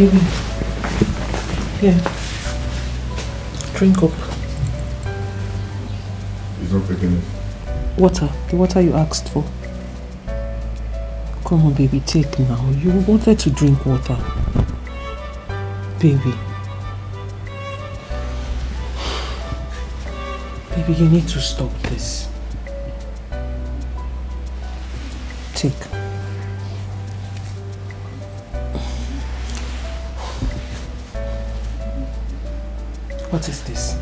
Baby. Here. Drink up. He's not taking it. Water. The water you asked for. Come on, baby. Take now. You wanted to drink water. Baby. Baby, you need to stop this. Take. What is this?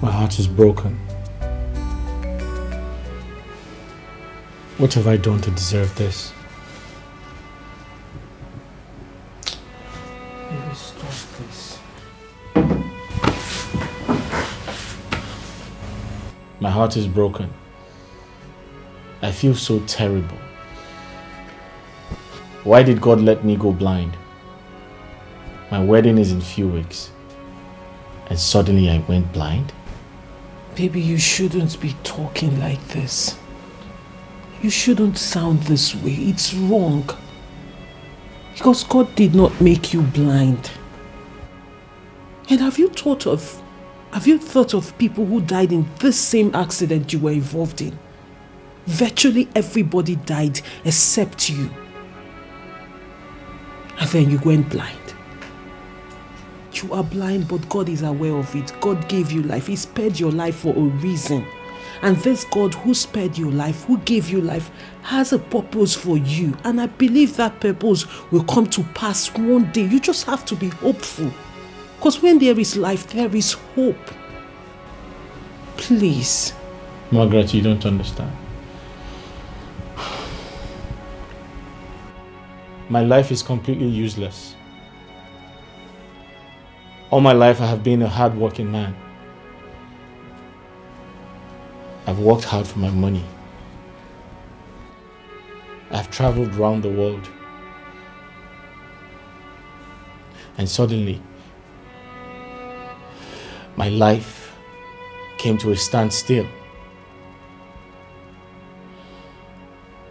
My heart is broken. What have I done to deserve this? My heart is broken. I feel so terrible. Why did God let me go blind? My wedding is in few weeks. And suddenly I went blind? Baby, you shouldn't be talking like this. You shouldn't sound this way. It's wrong. Because God did not make you blind. And have you thought of have you thought of people who died in this same accident you were involved in? Virtually everybody died except you. And then you went blind. You are blind, but God is aware of it. God gave you life. He spared your life for a reason. And this God who spared your life, who gave you life, has a purpose for you. And I believe that purpose will come to pass one day. You just have to be hopeful. Because when there is life, there is hope. Please. Margaret, you don't understand. My life is completely useless. All my life I have been a hard-working man. I've worked hard for my money. I've traveled around the world. And suddenly, my life came to a standstill.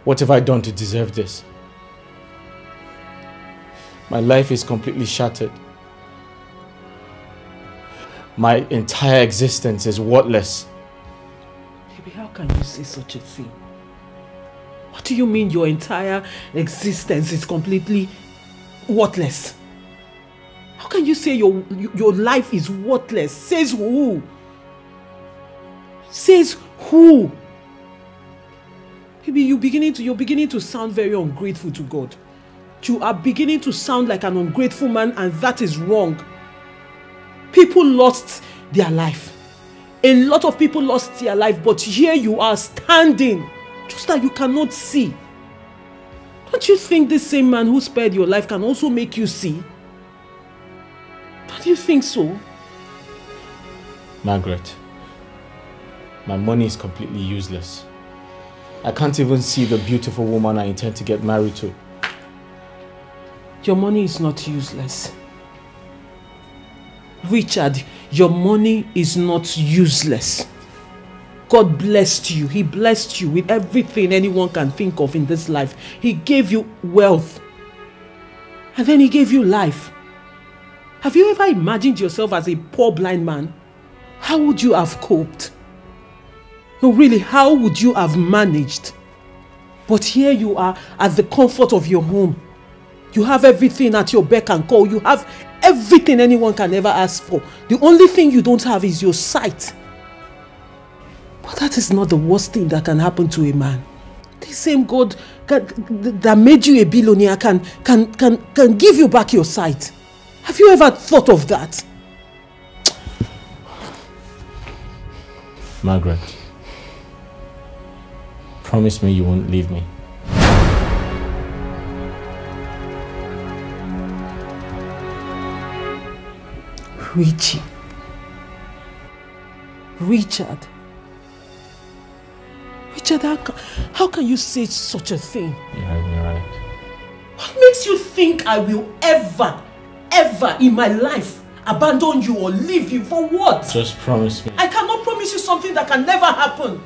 What have I done to deserve this? My life is completely shattered. My entire existence is worthless. Baby, how can you say such a thing? What do you mean your entire existence is completely worthless? How can you say your your life is worthless? Says who? Says who? Maybe you're beginning to you're beginning to sound very ungrateful to God. You are beginning to sound like an ungrateful man, and that is wrong. People lost their life. A lot of people lost their life, but here you are standing, just that you cannot see. Don't you think this same man who spared your life can also make you see? Don't you think so? Margaret, my money is completely useless. I can't even see the beautiful woman I intend to get married to. Your money is not useless. Richard, your money is not useless. God blessed you. He blessed you with everything anyone can think of in this life. He gave you wealth. And then he gave you life. Have you ever imagined yourself as a poor blind man? How would you have coped? No, really, how would you have managed? But here you are at the comfort of your home. You have everything at your beck and call. You have everything anyone can ever ask for. The only thing you don't have is your sight. But that is not the worst thing that can happen to a man. The same God that made you a billionaire can, can, can, can give you back your sight. Have you ever thought of that? Margaret, promise me you won't leave me. Richie. Richard. Richard, how, ca- how can you say such a thing? You're right, you're right. What makes you think I will ever, ever in my life abandon you or leave you? For what? Just promise me. I cannot promise you something that can never happen.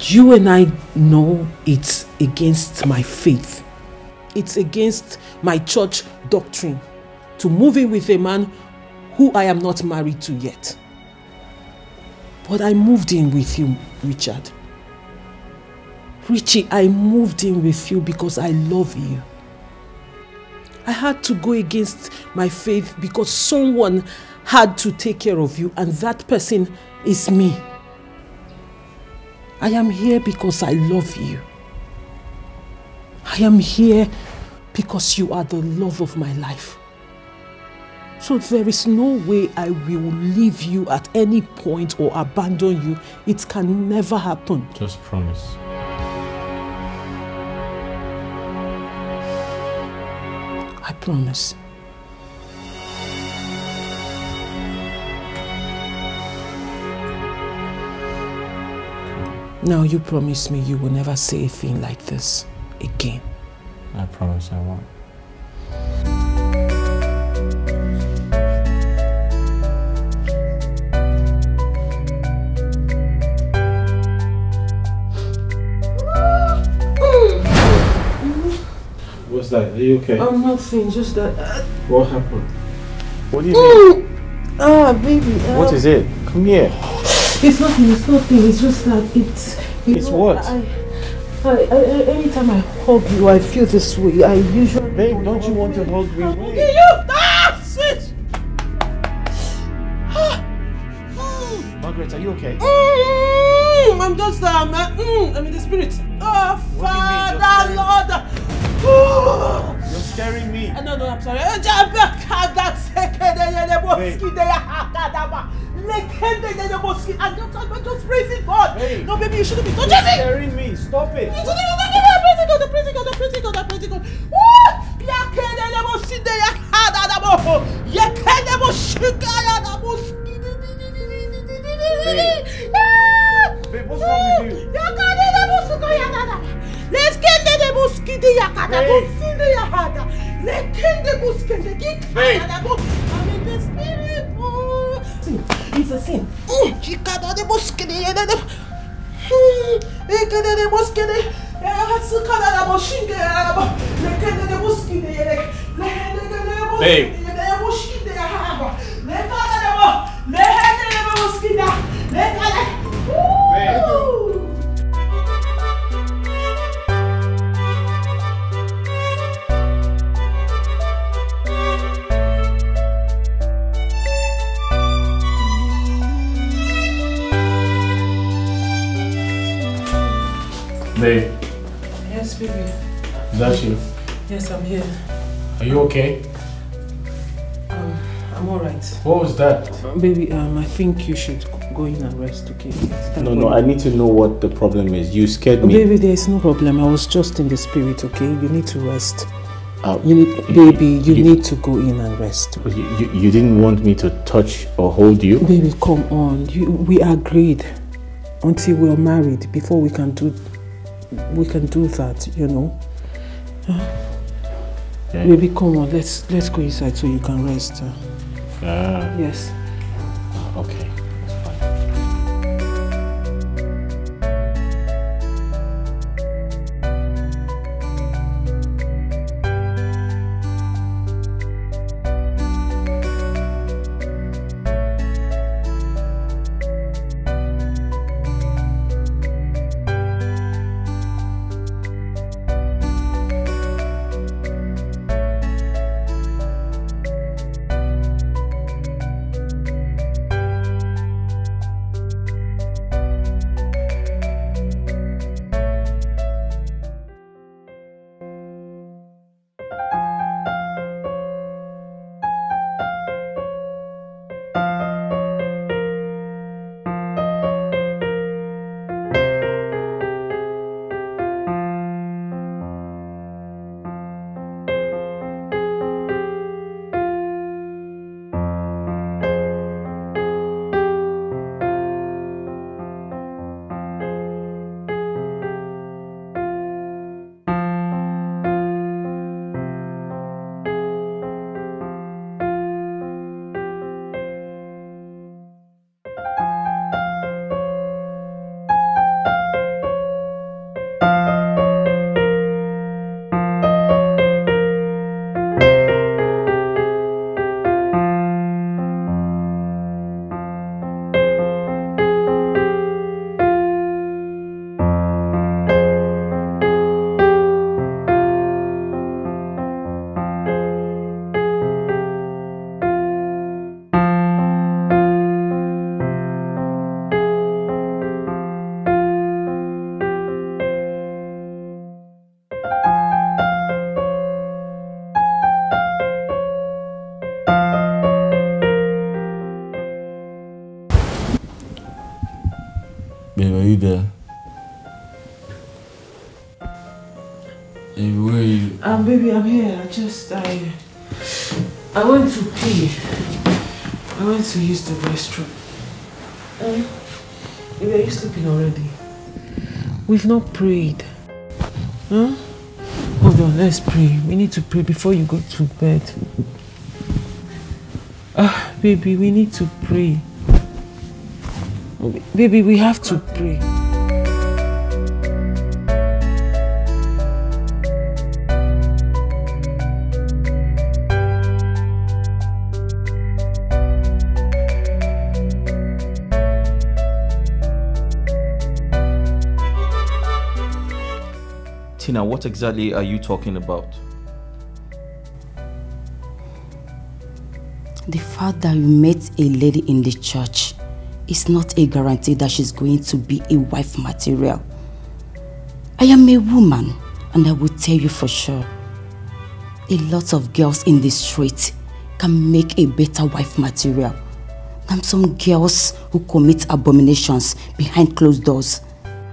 You and I know it's against my faith. it's against my church doctrine to move in with a man who I am not married to yet. But I moved in with you, Richard. Richie, I moved in with you because I love you. I had to go against my faith because someone had to take care of you and that person is me. I am here because I love you. I am here because you are the love of my life. So there is no way I will leave you at any point or abandon you. It can never happen. Just promise. I promise. Now you promise me you will never say a thing like this again. I promise I won't. What's that? Are you okay? I'm not nothing, just that. What happened? What do you mean? Ah, baby. uh, What is it? Come here. It's nothing, it's nothing. It's just that it's. It's know, what? I, I, I, anytime I hug you, I feel this way. I usually. Babe, don't you want to hug me? Okay, Wait. you. Ah, switch. Margaret, are you okay? Mm, I'm just um, uh, mm, I'm in the spirit. Oh, What scaring me. No, no, I'm sorry. I'm just, just praising God. Hey. No, baby, you shouldn't be touching me. scaring me. Stop it. You shouldn't be touching praising God. I'm God. I'm God. I'm God. Babe. Babe, what's wrong with you? Let's get the mosquito. It's a sin. Hey. Okay? Um, I'm alright. What was that? Baby, um, I think you should go in and rest, okay? Start No, no. I need to know what the problem is. You scared me. Baby, there is no problem. I was just in the spirit, okay? You need to rest. Uh, You need, baby, you, need to go in and rest. you, you, you didn't want me to touch or hold you? Baby, come on. You, we agreed until we're married before we can do we can do that, you know. Yeah. Baby, come on. Let's let's go inside so you can rest. uh. Ah, Yes. okay. Not prayed. Huh? Hold on, let's pray. We need to pray before you go to bed. Ah, baby, we need to pray. Baby, we have to pray. Tina, what exactly are you talking about? The fact that you met a lady in the church is not a guarantee that she's going to be a wife material. I am a woman and I will tell you for sure. A lot of girls in the street can make a better wife material than some girls who commit abominations behind closed doors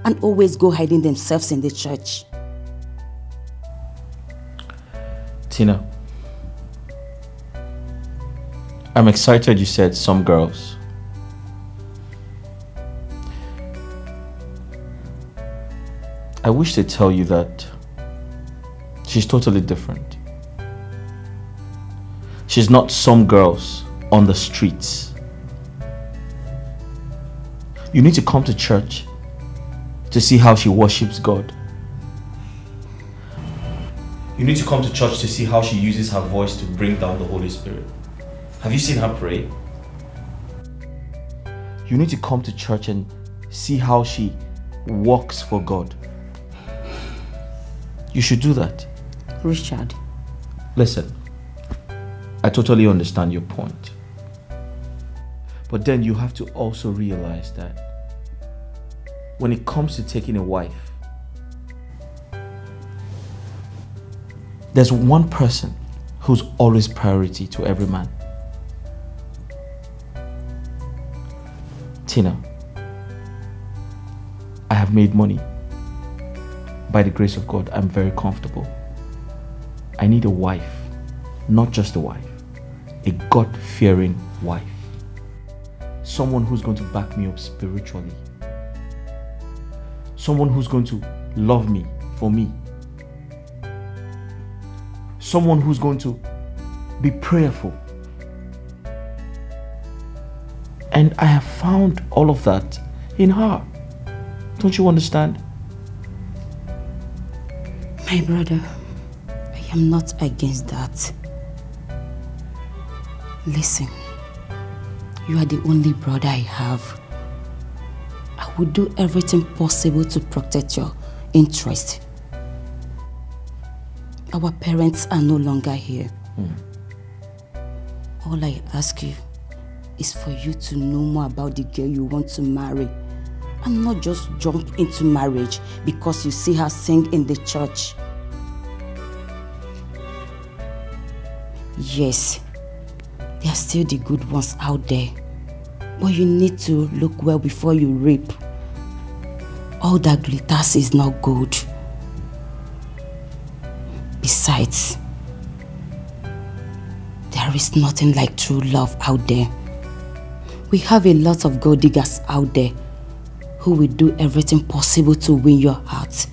and always go hiding themselves in the church. Tina, I'm excited you said some girls. I wish to tell you that she's totally different. She's not some girls on the streets. You need to come to church to see how she worships God. You need to come to church to see how she uses her voice to bring down the Holy Spirit. Have you seen her pray? You need to come to church and see how she works for God. You should do that. Richard, Listen, I totally understand your point. But then you have to also realize that when it comes to taking a wife, there's one person who's always priority to every man. Tina, I have made money. By the grace of God, I'm very comfortable. I need a wife, not just a wife, a God fearing wife. Someone who's going to back me up spiritually. Someone who's going to love me for me. Someone who's going to be prayerful. And I have found all of that in her. Don't you understand? my brother, I am not against that. Listen, you are the only brother I have. I will do everything possible to protect your interest. Our parents are no longer here. Hmm. All I ask you is for you to know more about the girl you want to marry and not just jump into marriage because you see her sing in the church. Yes, there are still the good ones out there, but you need to look well before you reap. All that glitters is not gold. Besides, there is nothing like true love out there. We have a lot of gold diggers out there who will do everything possible to win your heart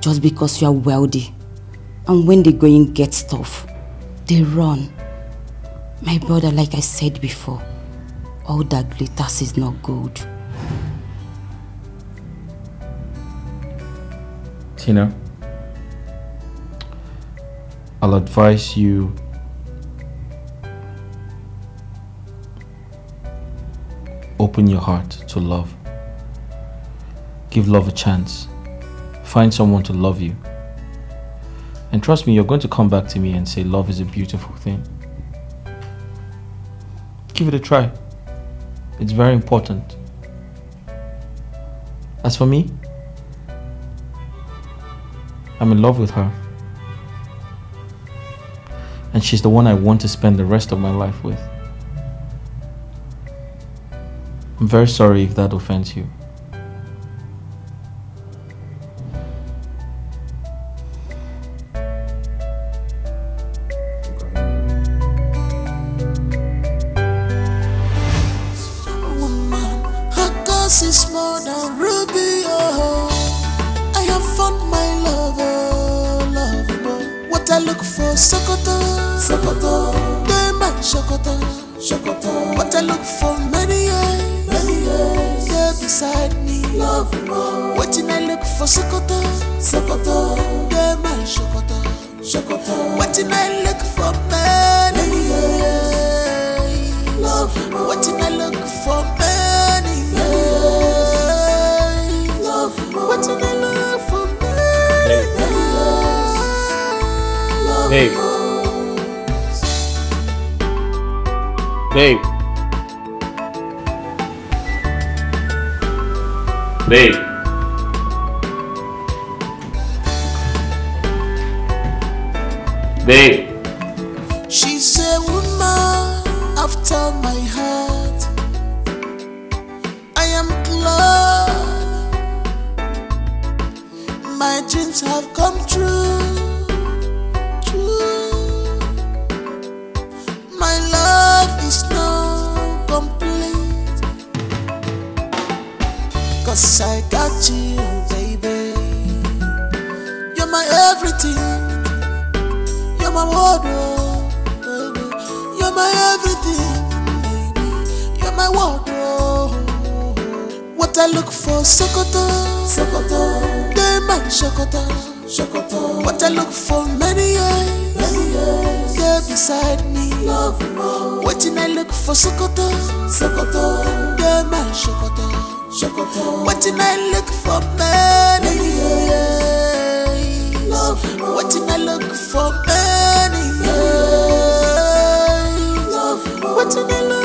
just because you are wealthy. And when the going gets tough, they run. My brother, like I said before, all that glitters is not gold. Tina, I'll advise you open your heart to love. Give love a chance. Find someone to love you. And trust me, you're going to come back to me and say love is a beautiful thing. Give it a try. It's very important. As for me, I'm in love with her. And she's the one I want to spend the rest of my life with. I'm very sorry if that offends you. my world. What I look for, Sokoto. Sokoto. Them and Sokoto. Sokoto. What I look for, many years. Many years. Girl beside me. Love more. Waiting, I look for Sokoto. Sokoto. Them and Sokoto. Sokoto. Waiting, I look for many, many years. years. Love more. Waiting, I look for many years. Love more. Waiting, I look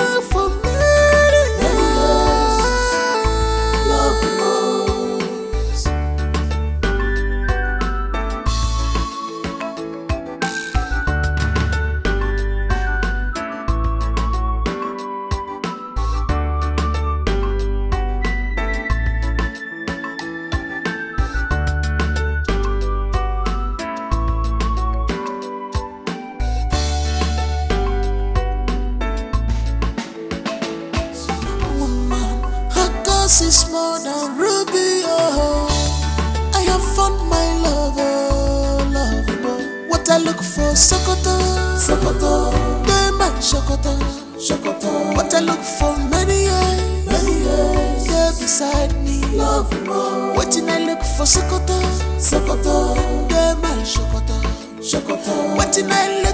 Sokoto. Bemba, Sokoto. Sokoto. What I look for many years. Many years. Girl beside me. Love more. Waiting I look for Sokoto. Sokoto. Bemba, Sokoto. Sokoto. Waiting I look for.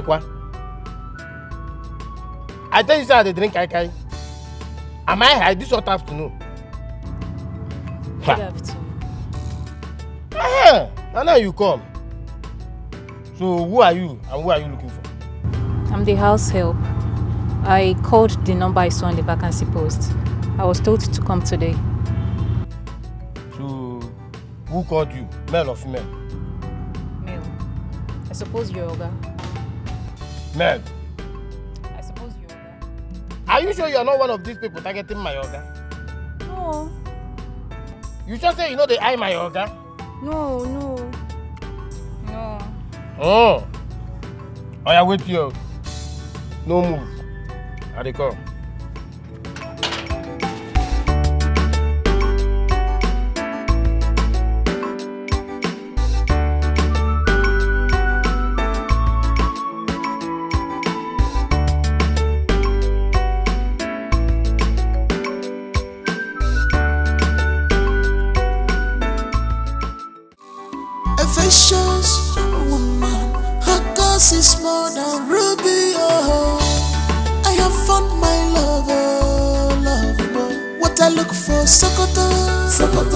Ikwa. I tell you say I dey drink kai kai. Am I high this hot afternoon? Good afternoon. Ah, na now you come. So who are you and who are you looking for? I'm the house help. I called the number I saw on the vacancy post. I was told to come today. So who called you, male or female? Male. I suppose you're Oga. Male. I suppose you're Oga. Are you sure you are not one of these people targeting my oga? No, You just say you know they eye my oga? no, no. No. Oh. Oya wait here. No move. I dey come. Sokoto, Sokoto. They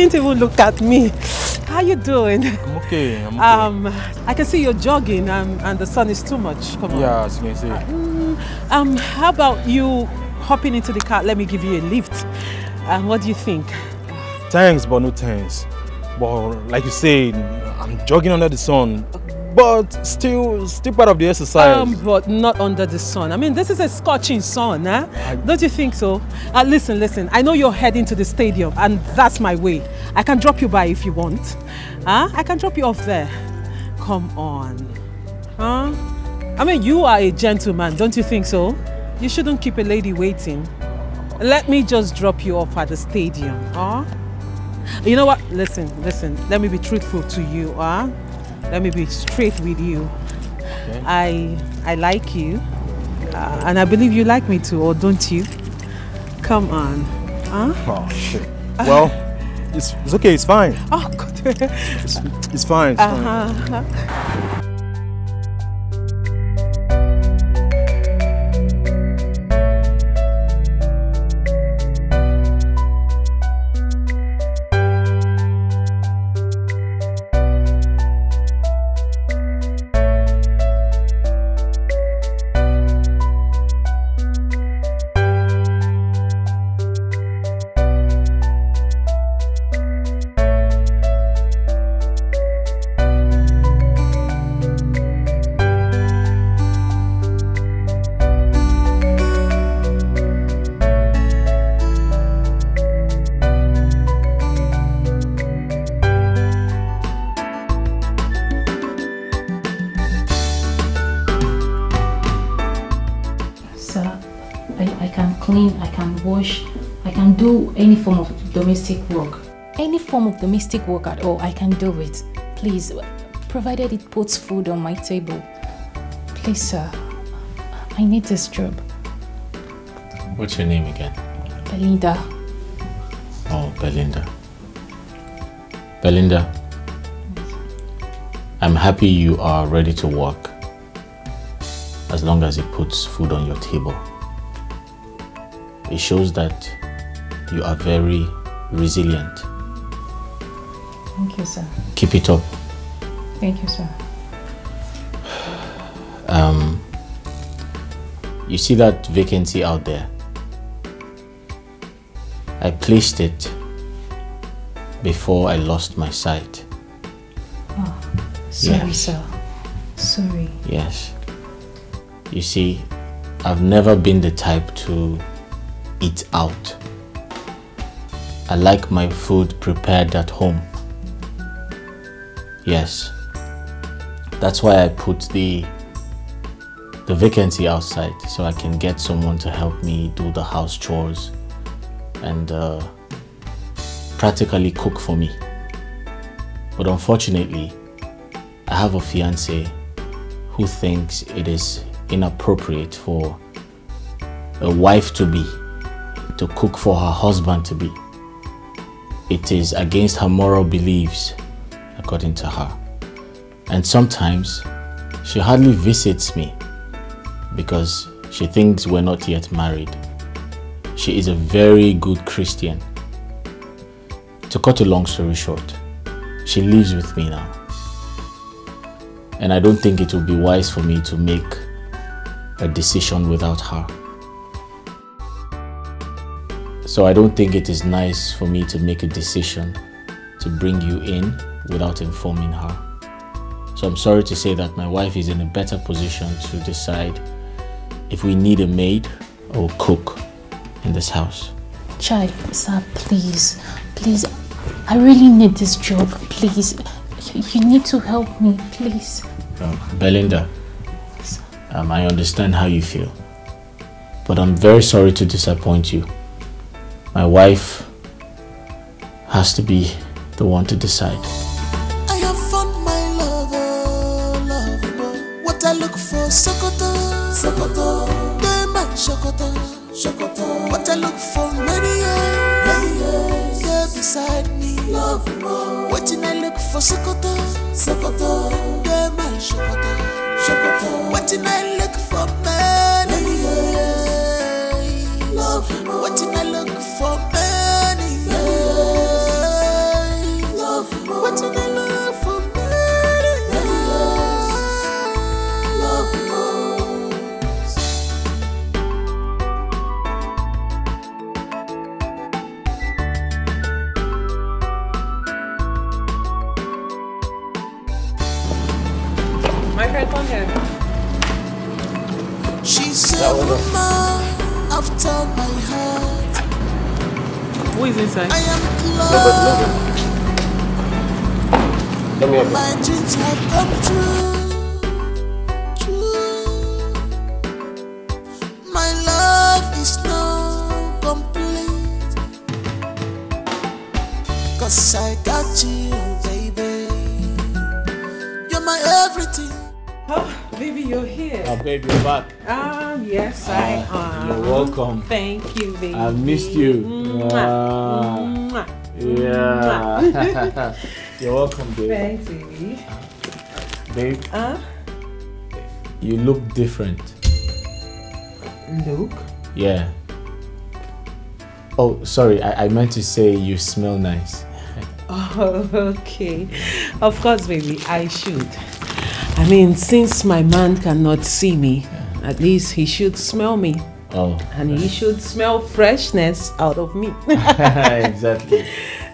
didn't even look at me. How you doing? I'm okay. I'm okay. Um, I can see you're jogging um, and the sun is too much. Come on. yeah, as you can see. Um, how about you hopping into the car? Let me give you a lift. Um, what do you think? Thanks, but no thanks. But like you said, I'm jogging under the sun. But still, still part of the exercise. Um, but not under the sun. I mean, this is a scorching sun, huh? Don't you think so? Uh, listen, listen. I know you're heading to the stadium, and that's my way. I can drop you by if you want. Huh? I can drop you off there. Come on. Huh? I mean, you are a gentleman, don't you think so? You shouldn't keep a lady waiting. Let me just drop you off at the stadium, huh? You know what? Listen, listen. Let me be truthful to you, huh? Let me be straight with you. I I like you, uh, and I believe you like me too, or don't you? Come on, huh? Oh shit. Well, it's, it's okay. It's fine. Oh, good. It's, it's fine. It's uh-huh. Sir, domestic work. Any form of domestic work at all, I can do it. Please, provided it puts food on my table. Please, sir, I need this job. What's your name again? Belinda, Oh, Belinda. Belinda, I'm happy you are ready to work as long as it puts food on your table. It shows that you are very resilient. thank you, sir. Keep it up. Thank you, sir. Um, you see that vacancy out there? I placed it before I lost my sight. Oh, Sorry, Yes. sir. Sorry. Yes. You see, I've never been the type to eat out. I like my food prepared at home. Yes. That's why I put the the vacancy outside so I can get someone to help me do the house chores and uh, practically cook for me. But unfortunately, I have a fiance who thinks it is inappropriate for a wife to be to cook for her husband to be. It is against her moral beliefs, according to her. And sometimes she hardly visits me because she thinks we're not yet married. She is a very good Christian. To cut a long story short, she lives with me now. And I don't think it would be wise for me to make a decision without her. So I don't think it is nice for me to make a decision to bring you in without informing her. So I'm sorry to say that my wife is in a better position to decide if we need a maid or cook in this house. Chai, sir, please, please, I really need this job, please. You, need to help me, please. Um, Belinda, um, I understand how you feel, but I'm very sorry to disappoint you. My wife has to be the one to decide. I have found my lover, lover. What I look for, Sokoto, Sokoto. They my Sokoto, Sokoto. What I look for, many years, many years. There beside me, love more. What I look for, Sokoto, Sokoto. They my Sokoto, Sokoto. What I look for, many years, love. What I look for, many love more. What I inside? I am glad my dreams have come true. True. My love is now complete. Cause I got you, baby, you're here. Oh, baby, you're back. Ah, yes, I am. You're welcome. Thank you, baby. I missed you. Mwah. Ah, Mwah. yeah. you're welcome, babe. Thanks, baby. Babe, Huh? you look different. Luke? Yeah. Oh, sorry. I, I meant to say you smell nice. Oh, okay. Of course, baby, I should. I mean, since my man cannot see me, at least he should smell me. Oh, And he should smell freshness out of me. exactly.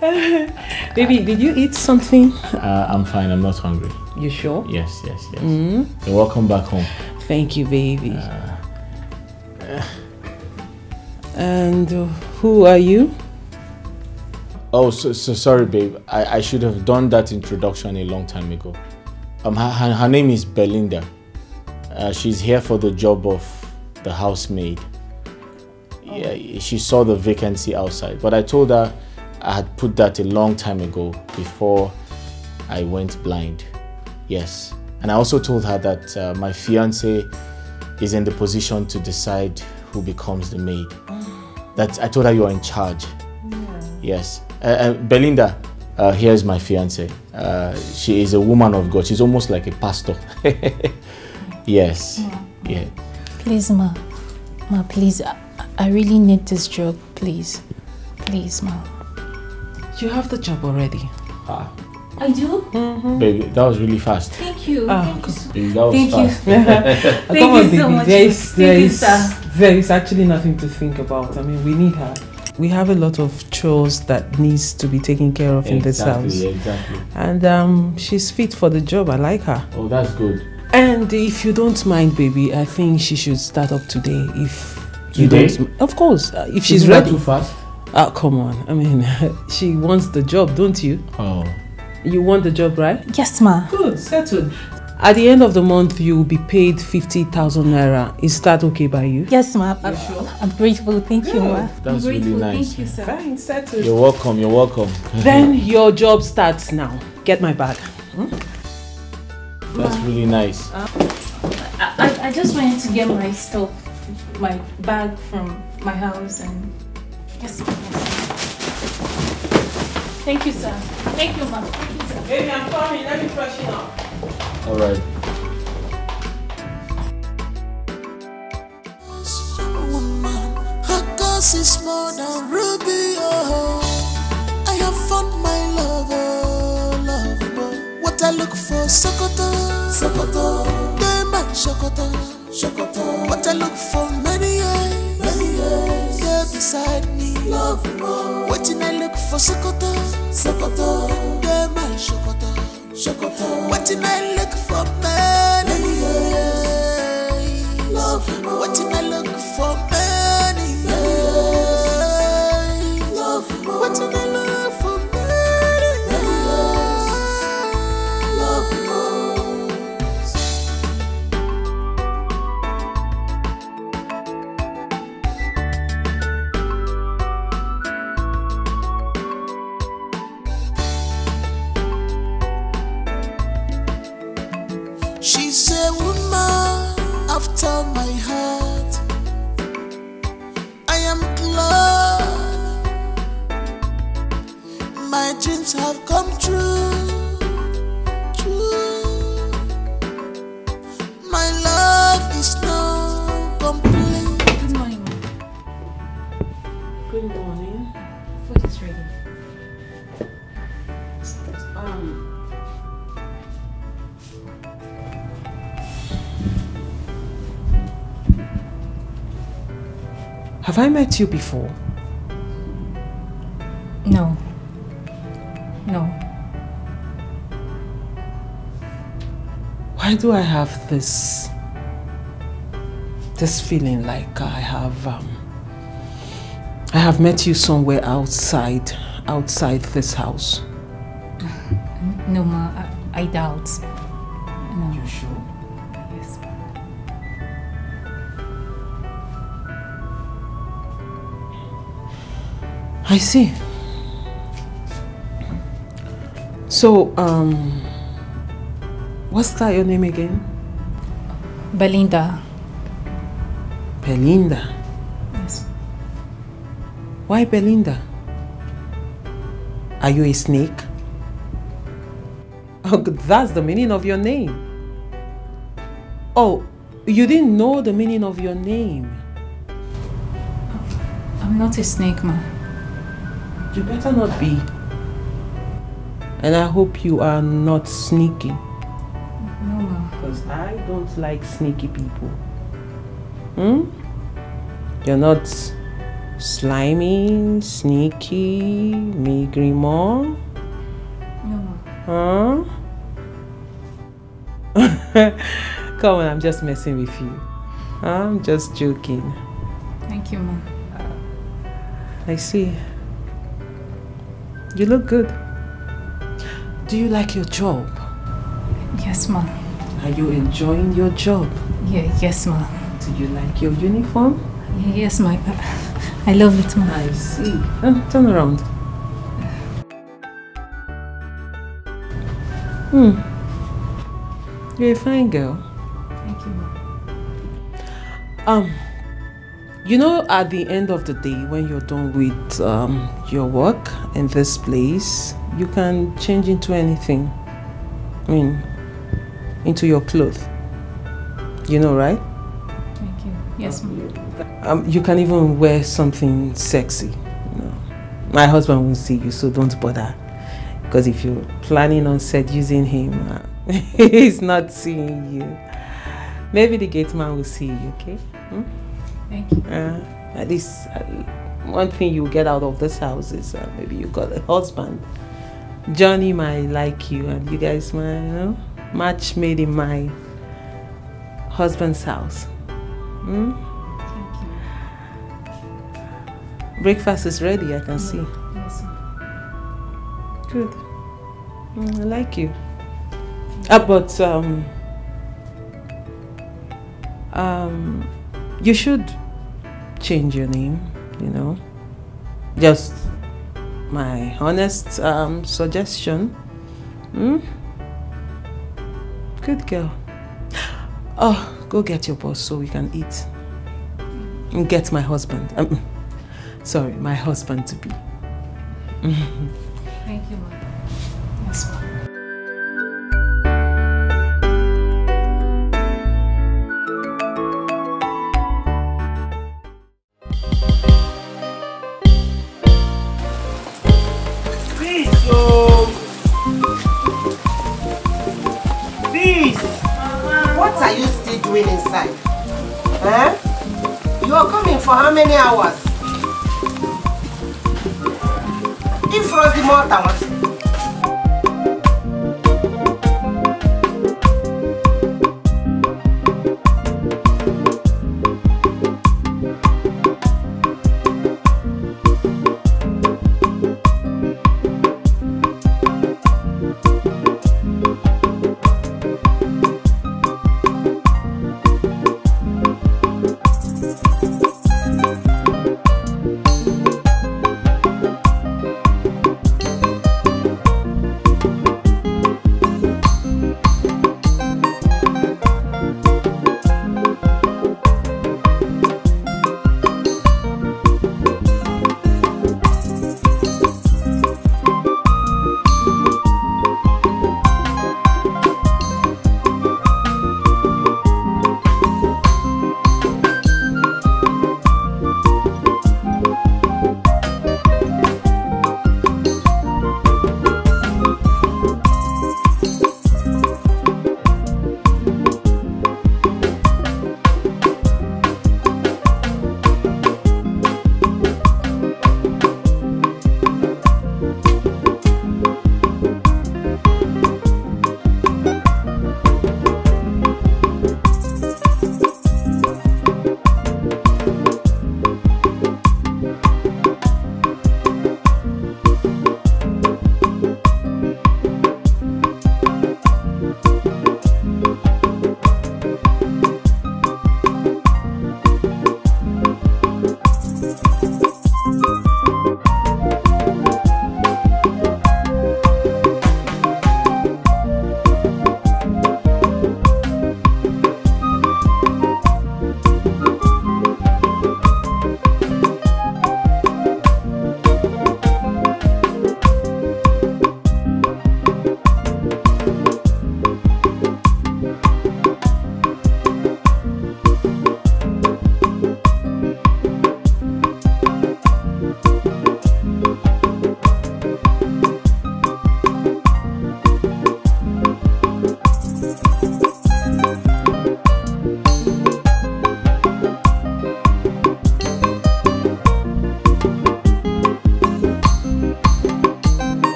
baby, did you eat something? Uh, I'm fine. I'm not hungry. You sure? Yes, yes, yes. You're welcome back home. Thank you, baby. and uh, who are you? Oh, so, so sorry, babe. I, I should have done that introduction a long time ago. Um, her, her, name is Belinda. Uh, she's here for the job of the housemaid. Yeah, she saw the vacancy outside, but I told her I had put that a long time ago before I went blind. Yes, and I also told her that uh, my fiance is in the position to decide who becomes the maid. That I told her you are in charge. Yes. Uh, uh, Belinda, uh, here's my fiance. Uh, she is a woman of God. She's almost like a pastor. yes. Yeah. Please, ma. Ma, please, I, I really need this job, please. Please, ma. You have the job already. Ah, I do? baby, that was really fast. Thank you. Ah, Thank you so Baby, that was Thank you. Thank Come on, you so baby. much. There is, Thank there you, is, sir. there is actually nothing to think about. I mean, we need her. We have a lot of chores that needs to be taken care of in this house, exactly. and um, she's fit for the job. I like her. Oh, that's good. And if you don't mind, baby, I think she should start up today. If you Today? don't, of course, uh, if she's Isn't ready. too fast? Ah, come on. I mean, she wants the job, don't you? Oh, You want the job, right? Yes, ma. Good, settled. At the end of the month, you will be paid 50,000 naira. Is that okay by you? Yes, ma. I'm, I'm grateful. Thank you, ma. I'm That's really nice. Thank you, sir. Fine, settled. you're welcome. You're welcome. Then your job starts now. Get my bag. Hmm? That's really nice. I, I, I just wanted to get my stuff, my bag from my house and yes, yes. Thank you, sir. Thank you, ma. Thank you. Baby, I'm coming. Let me freshen up. All right. is more than ruby. I have found my lover, lover. What I look for, Sokoto, Sokoto. Sokoto, Sokoto. What I look for, many years, many years. There beside me, love. What I look for, Sokoto, Sokoto, Sokoto. What I look for, years. Love, what I look for my dreams have come true. True. My love is now complete. Good morning, ma'am. Good morning. Food is ready. Um, have I met you before? Why do I have this this feeling like I have um, I have met you somewhere outside outside this house? No, ma. I, I doubt. No. You sure? Yes. I see. So, um, what's that your name again? Belinda. Belinda. Yes. Why Belinda? Are you a snake? Oh, that's the meaning of your name. Oh, you didn't know the meaning of your name. I'm not a snake, ma. You better not be. And I hope you are not sneaky. No, ma. Because I don't like sneaky people. Hmm? You're not slimy, sneaky, migrimo, No, ma. huh? Come on, I'm just messing with you. I'm just joking. Thank you, ma. I see. You look good. Do you like your job? Yes, ma. Are you enjoying your job? Yeah, yes, ma. Do you like your uniform? Yeah, yes, ma. I love it, ma. I see. Oh, turn around. Hmm. You're a fine girl. Thank you, ma. Um, you know, at the end of the day, when you're done with um, your work in this place, you can change into anything. I mean, into your clothes. You know, right? Thank you. Yes, ma. Um, you can even wear something sexy. You know. My husband won't see you, so don't bother. Because if you're planning on seducing him, uh, he's not seeing you. Maybe the gate man will see you, okay? Hmm? Thank you. Uh, at least uh, one thing you get out of this house is uh, maybe you got a husband. Johnny might like you, and you guys might, you know, match made in my husband's house. You. Breakfast is ready, I can see. Yes. Good. Mm, I like you. Uh, but um, um, you should change your name. You know, just my honest um, suggestion. Hmm? Good girl. Oh, go get your boss so we can eat. And get my husband. Um, sorry, my husband to be. Thank you, ma.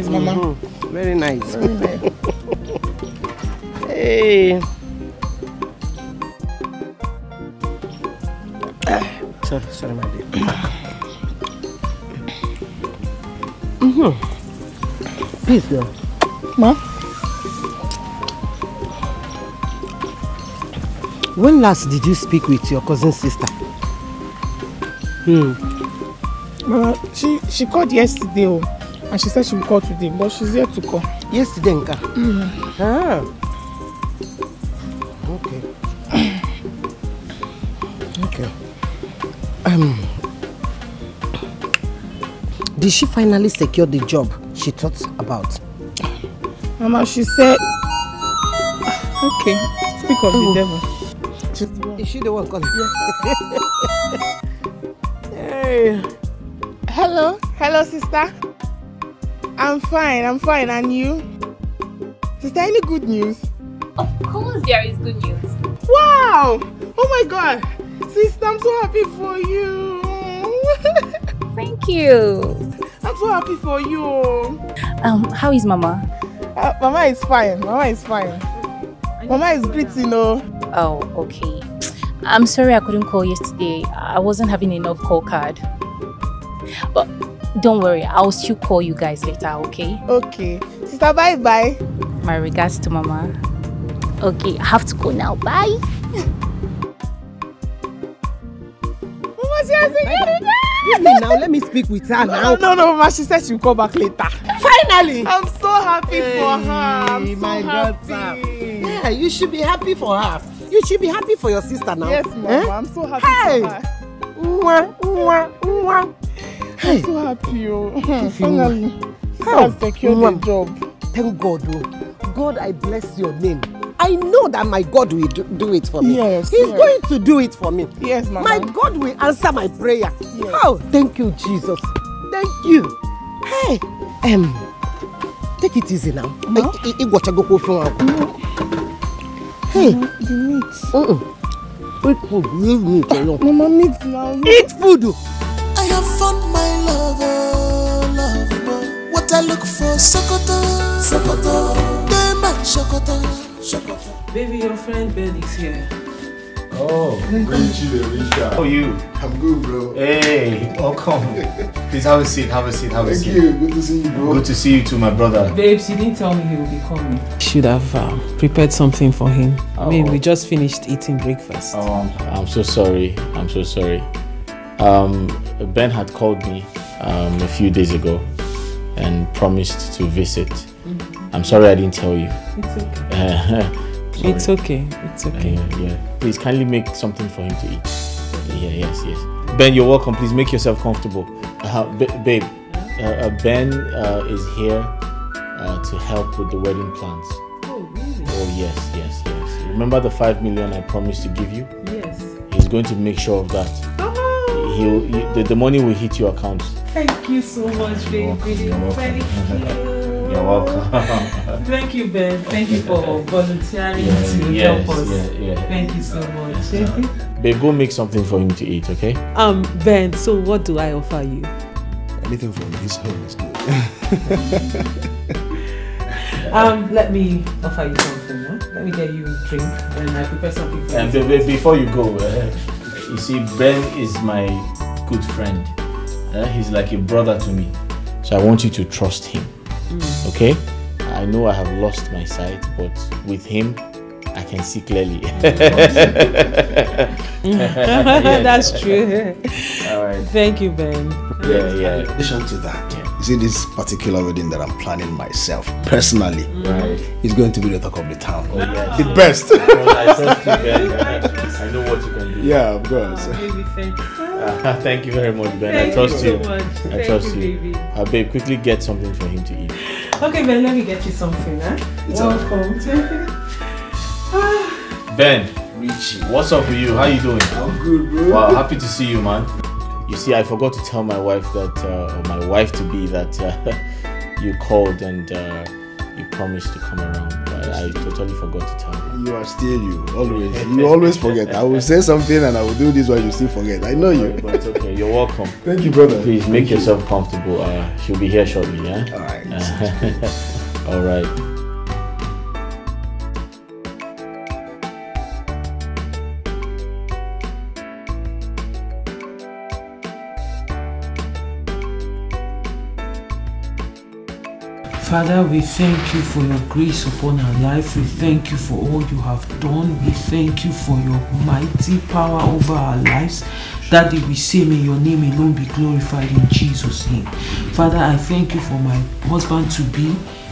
Nice, Mama. Mhm. Very nice. Very nice. hey. Sorry, sorry, my dear. mm-hmm. Please, girl. Ma? When last did you speak with your cousin sister? Hmm. Mama, she she called yesterday, oh, and she said she will call today, but she's yet to call. Yesterday, Nka? Mm. Ah. Okay. okay. Um. Did she finally secure the job she thought about? Mama, she said. Okay, speak of the devil. She's the one. Is she the one calling? hey. Hello, hello, sister. I'm fine, I'm fine, and you? Sister, any good news? Of course, there is good news. Wow! Oh my god! Sister, I'm so happy for you. Thank you. I'm so happy for you. Um, how is Mama? Uh, Mama is fine. Mama is fine. Mama is greeting, no. Oh, okay. I'm sorry I couldn't call yesterday. I wasn't having enough call card. But don't worry, I'll still call you guys later, okay? Okay. Sister, bye bye. My regards to Mama. Okay, I have to go now. Bye. Mama, she has again. Leave me now. Let me speak with her now. No, no, no, Mama. She said she'll call back later. Finally. I'm so happy for her. I'm so my happy. daughter. Yeah, you should be happy for her. You should be happy for your sister now. Yes, Mama. Eh? I'm so happy Hey. for her. Mwah, mwah, mwah. Hey. I'm so happy, oh. Finally. Hey. I've secured the job. Thank God, oh. God, I bless your name. I know that my God will do, it for me. Yes, He's yes. going to do it for me. Yes, Mama. My God will answer my prayer. Yes. Oh, thank you, Jesus. Thank you. Hey, um, take it easy now. Uh-huh. Ma? I- I- Igwachagokwo fún wa. Mm-hmm. Hey, mm-hmm. The meat. mm-mm. eat food, leave me alone. Mama, meat now. Eat food. I found my lover, lover. What I look for, Sokoto, Sokoto. They my Sokoto, Sokoto. Baby, your friend Ben is here. Oh, Richie the Richard. how are you? I'm good, bro. Hey, welcome. Please have a seat, have a seat, have a Thank seat. you. Good to see you, bro. Good to see you too, my brother. Babes, you didn't tell me he would be coming. Should have uh, prepared something for him. I mean, Oh. we just finished eating breakfast. Oh, I'm, I'm so sorry. I'm so sorry. Um, ben had called me um, a few days ago and promised to visit. I'm sorry I didn't tell you. It's okay. It's okay. It's okay. Yeah, yeah. Please kindly make something for him to eat. Yeah, yes, yes. Ben, you're welcome. Please make yourself comfortable. Uh, ba- babe, uh, uh, Ben uh, is here uh, to help with the wedding plans. Oh, really? Oh, yes, yes, yes. Remember the five million I promised to give you? Yes. He's going to make sure of that. He'll, he, the, the money will hit your account. thank you so much, baby. You're welcome. Thank you. You're welcome. Thank you, Ben. Thank you for volunteering to yes, help us. yeah, yeah. Thank you so much. Babe, go make something for him to eat, okay? um, Ben, so what do I offer you? Anything from his home is good. Um, let me offer you something. Huh? Let me get you a drink, and I prepare something for you. be- be- before you go, uh, you see, Ben is my good friend. Uh, he's like a brother to me. So I want you to trust him. Okay? I know I have lost my sight, but with him, I can see clearly. That's true. All right. Thank you, Ben. Yeah, yeah. In addition to that, you see this particular wedding that I'm planning myself personally. Right. It's going to be the talk of the town. Oh, yes. The best. yeah, of course. Baby, thank you. Uh, thank you very much, Ben. Thank I trust you you. so much. I Thank trust you, you. baby. Uh, babe, quickly get something for him to eat. Okay, Ben, let me get you something, huh? It's all- Welcome. Ben, Richie. what's up with you? How are you doing? I'm good, bro. Wow, happy to see you, man. You see, I forgot to tell my wife that, uh, or my wife to be that uh, you called and uh, you promised to come around. I totally forgot to tell you. You are still you, always. You always forget. I will say something and I will do this while you still forget. I know you. But it's okay. You're welcome. Thank you, brother. Please make yourself comfortable. Uh, she'll be here shortly, yeah? All right. All right. Father, we thank you for your grace upon our life. We thank you for all you have done. We thank you for your mighty power over our lives. Daddy, we say, may your name alone be glorified in Jesus' name. Father, I thank you for my husband to be.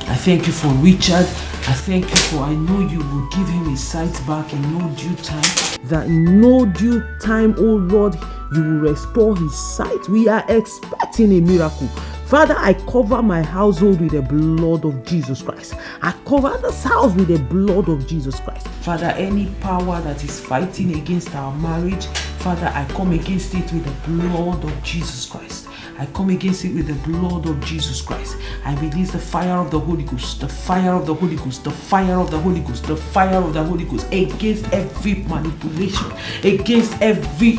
I thank you for Richard. I thank you for I know you will give him his sight back in no due time. That in no due time, oh Lord, you will restore his sight. We are expecting a miracle. Father, I cover my household with the blood of Jesus Christ. I cover this house with the blood of Jesus Christ. Father, any power that is fighting against our marriage, Father, I come against it with the blood of Jesus Christ. I come against it with the blood of Jesus Christ. I release the fire of the Holy Ghost, the fire of the Holy Ghost, the fire of the Holy Ghost, the fire of the Holy Ghost against every manipulation, against every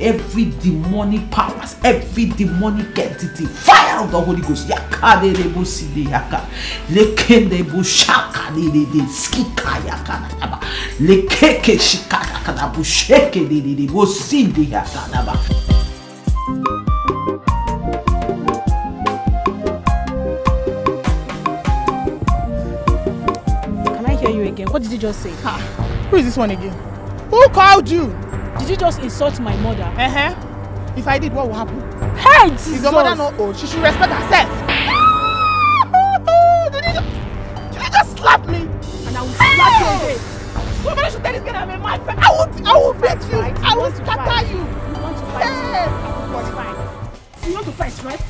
every demonic powers, every demonic entity. Fire of the Holy Ghost. Yakade rebo side yaka. Lekende bo shaka de de de skika yaka na taba. Lekeke shika yaka na bo sheke de de de bo sinde yaka na What did you just say? Who is this one again? Who called you? Did you just insult my mother? Uh-huh. If I did, what will happen? Hey, Jesus! Is your mother not old? She should respect herself. did, you just, did you just slap me? And I will slap you again. Somebody should tell this girl I'm a mad I will, I will beat you. Fight? I You will to scatter fight? you. You want to fight? Yes. What's fine? So you want to fight, right?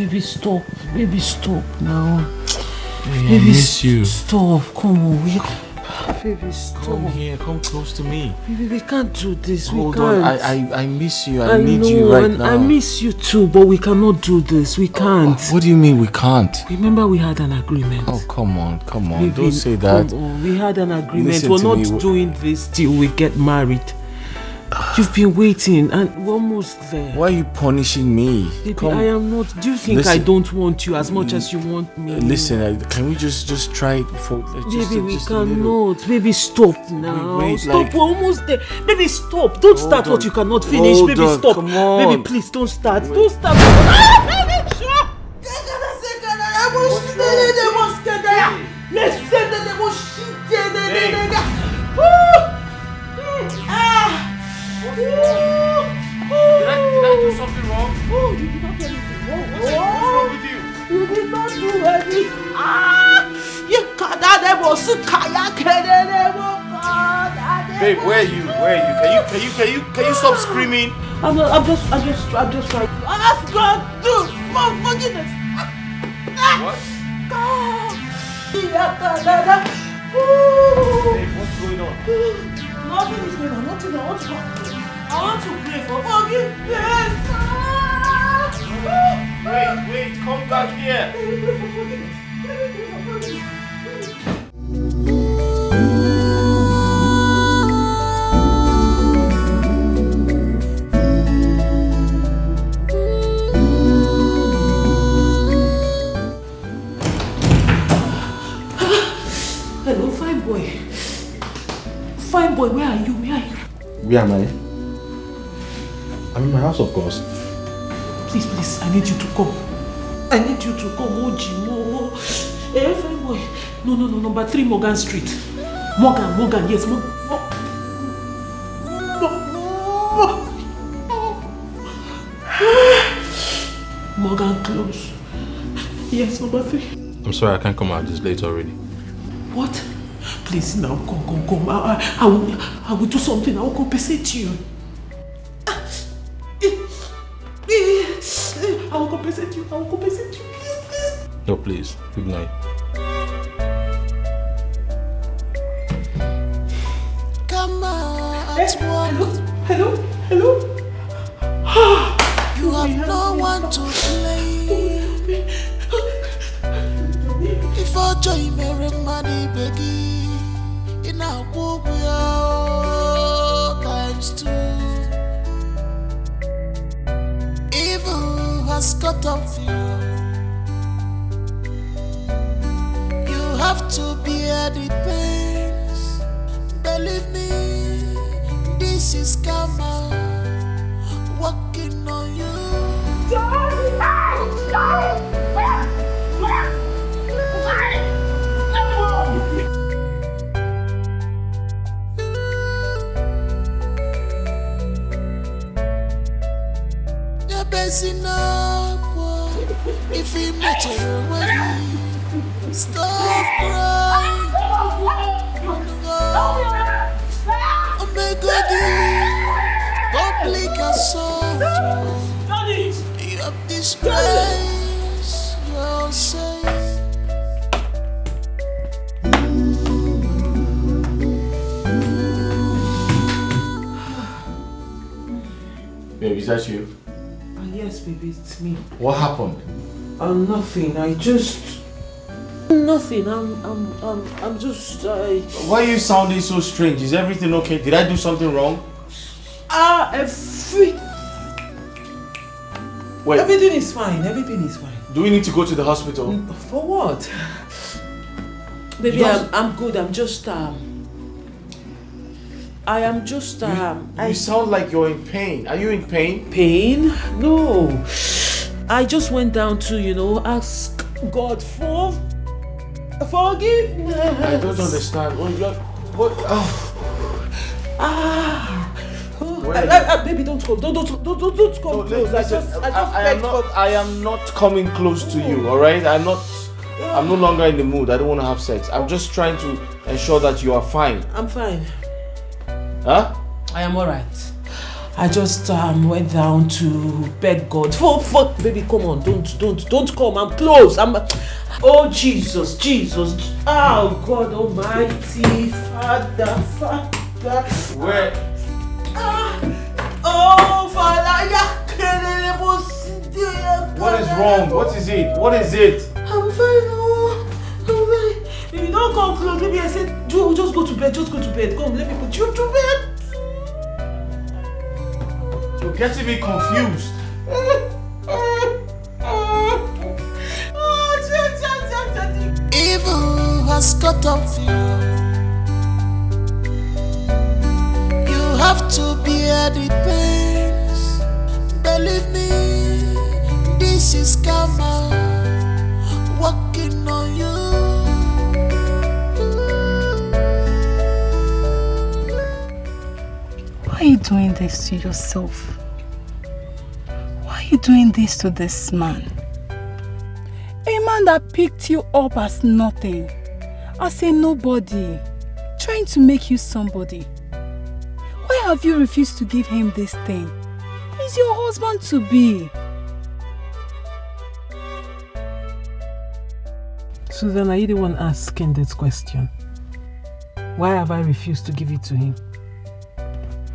Baby, baby, stop. Baby, stop now. Hey, I Baby, miss you. Stop. Come on. We... Baby, stop. Come here, come close to me. Baby, we can't do this. Hold we can't. I, I, I miss you. I, need know, you right now. I miss you too, but we cannot do this. We oh, can't. Oh, what do you mean we can't? Remember, we had an agreement. Oh, come on, come on. Baby, Don't say that. come on, We had an agreement. Listen we're not me, doing this till we get married. You've been waiting, and we're almost there. Why are you punishing me? Baby, Come- I am not. Do you think I don't want you as much as you want me? Listen, uh, can we just just try it for uh, just, Baby, we just cannot. Baby, stop now. wait, stop. like- We're almost there. Baby, stop. Don't start on. what you cannot finish. Hold Baby, on, stop. Baby, please don't start. Don't start. Babe, where are you? Where are you? Can you can you can you can you stop screaming? I'm not, I'm just, I'm just, I'm just trying. I Ask God, dude, for forgiveness. What? Babe, what's going on? Nothing is going on. Nothing. I want to, I want to pray for forgiveness. Wait, wait, come back here. Hello, fine boy. Fine boy, where are you? Where are you? Where am I? I'm in my house, of course. Please, please, I need you to come. I need you to come, Oji, no. Eh, fine boy. No, no, no, number three Morgan Street. Morgan, Morgan, yes, Morgan. Morgan close. Yes, number three. I'm sorry, I can't come out this late already. What? Please now, come, come, come. I, I, I, will, I will do something. I will compensate you. I will compensate you. I will compensate you. Please, please. Good night. Come on, eh, hello, hello, hello. You have no one to blame. If I join Mary money, Becky, in a walk we are times two. Evil has cut off you. You bear the pains. Believe me, this is karma working on you. If he met you away, have disgraced yourself. Babe, is that you? Ah, yes, baby, it's me. What happened? Uh, nothing. I just. Nothing. I'm. I'm. I'm. I'm just. I. Why are you sounding so strange? Is everything okay? Did I do something wrong? Ah, every. Wait. Everything is fine. Everything is fine. Do we need to go to the hospital? For what? Baby, You I'm, I'm good. I'm just um. I am just um. You sound like you're in pain. Are you in pain? Pain? No. I just went down to you know ask God for forgiveness. I don't understand. What? what oh. Ah. I, I, I, baby, don't come. Don't don't don't don't, don't come close. I just I just I, am not. I am not coming close to you. All right. I'm not. I'm no longer in the mood. I don't want to have sex. I'm just trying to ensure that you are fine. I'm fine. Huh? I am alright. I just um, went down to beg God. For, fuck, baby, come on, don't, don't, don't come. I'm close. I'm. Oh Jesus, Jesus, oh God Almighty, Father, Father. Where? Ah, oh Father. What is wrong? What is it? What is it? I'm fine, oh, I'm fine. Baby, don't come close. Baby, I said, Joe, just go to bed. Just go to bed. Come, let me put you to bed. You're getting me confused. Evil has cut off you. Have to bear the pains. Believe me, this is karma working on you. Why are you doing this to yourself? Why are you doing this to this man? A man that picked you up as nothing, as a nobody, trying to make you somebody. Have you refused to give him this thing? He's your husband to be. Susan, are you the one asking this question? Why have I refused to give it to him?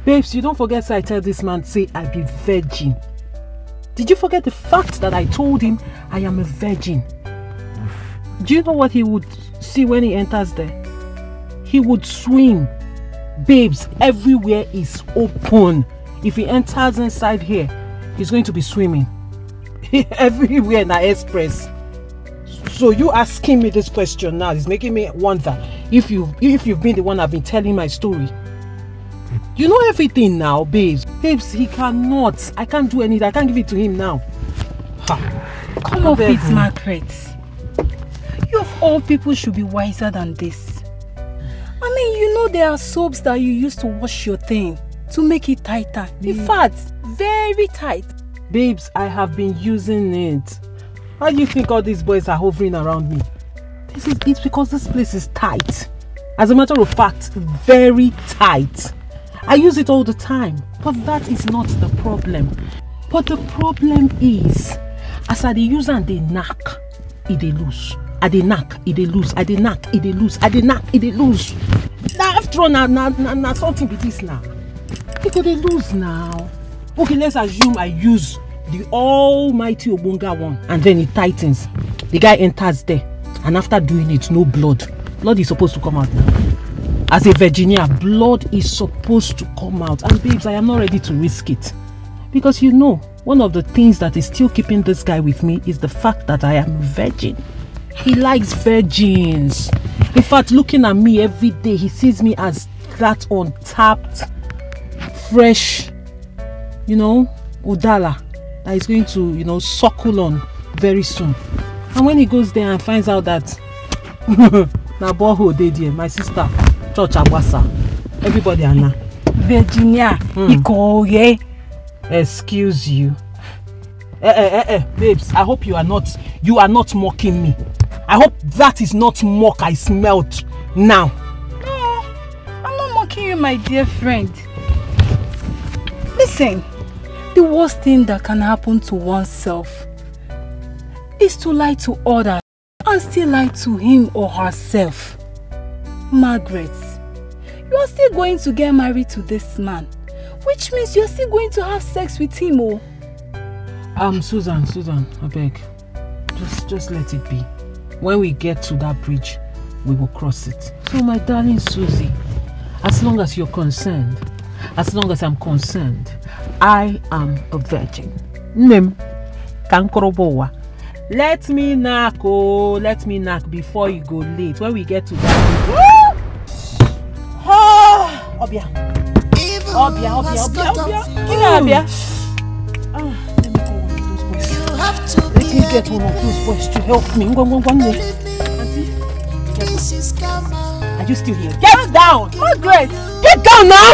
Babes, you don't forget I tell this man say I be virgin. Did you forget the fact that I told him I am a virgin? Do you know what he would see when he enters there? He would swim. Babes, everywhere is open. If he enters inside here, he's going to be swimming. everywhere na express. So you asking me this question now is making me wonder if you if you've been the one I've been telling my story. You know everything now, babes. Babes, he cannot. I can't do anything. I can't give it to him now. Ha. Come off it, Margaret. You of all people should be wiser than this. I mean, you know there are soaps that you use to wash your thing to make it tighter. In mm. fact, very tight. Babes, I have been using it. Why do you think all these boys are hovering around me? This is it's because this place is tight. As a matter of fact, very tight. I use it all the time, but that is not the problem. But the problem is, as I dey use am dey knack, e dey loose. I dey knack, e dey loose. I dey knack, e dey loose. I dey knack, e dey loose. Na after all, na now, na na something be this now. E go lose now. Okay, let's assume I use the almighty Obunga one and then it tightens. The guy enters there and after doing it, no blood. Blood is supposed to come out now. As a Virginia, blood is supposed to come out. And babes, I am not ready to risk it. Because you know, one of the things that is still keeping this guy with me is the fact that I am virgin. He likes virgins. In fact, looking at me every day, he sees me as that untapped, fresh, you know, Udala that is going to, you know, suckle on very soon. And when he goes there and finds out that na borehole dey there, my sister, church Agbasa, everybody now. Virginia, Mm. Ikoye. Excuse you. Eh, eh, eh, eh, babes, I hope you are not, you are not mocking me. I hope that is not mock I smelt now. No, I'm not mocking you, my dear friend. Listen, the worst thing that can happen to oneself is to lie to others and still lie to him or herself. Margaret, you are still going to get married to this man, which means you're still going to have sex with him, oh. Um, Susan, Susan, I beg, just, just let it be. When we get to that bridge, we will cross it. So, my darling Susie, as long as you're concerned, as long as I'm concerned, I am a virgin. Nem, kankorobowa. Let me knock, oh, let me knock before you go late. When we get to that bridge. Oh, Obia. Oh, Obia, oh, Obia, oh, Obia, Obia. Give me Obia. Me get one of those boys to help me. Ngwa, ngwa, ngwa, ngwa. Auntie, This is karma. are you still here? Get down! Margaret! Get down now!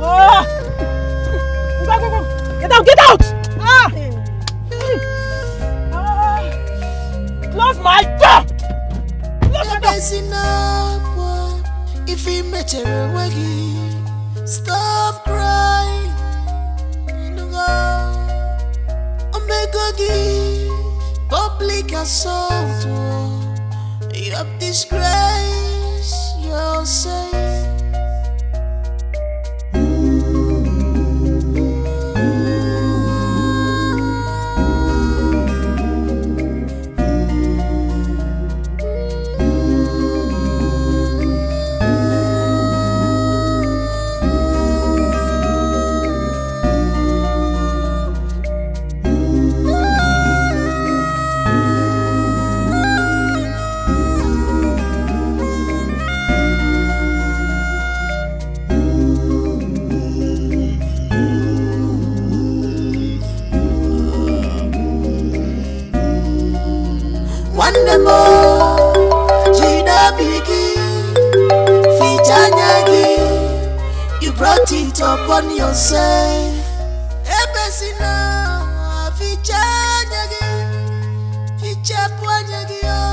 Ah. Ngwa, ngwa, ngwa. Get out, get out! Ah! Ah. Close my door! Close my door! Ebezina akwa, ife imechere Stop crying. Give public assault. You have disgrace yourself. Brought it upon yourself. Ebesina ficha anya gị fichapụ anya gị ọ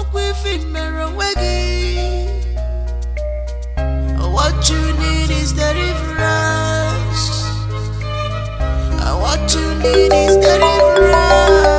ọkwa ife mere onwe gị what you need is deliverance. What you need is deliverance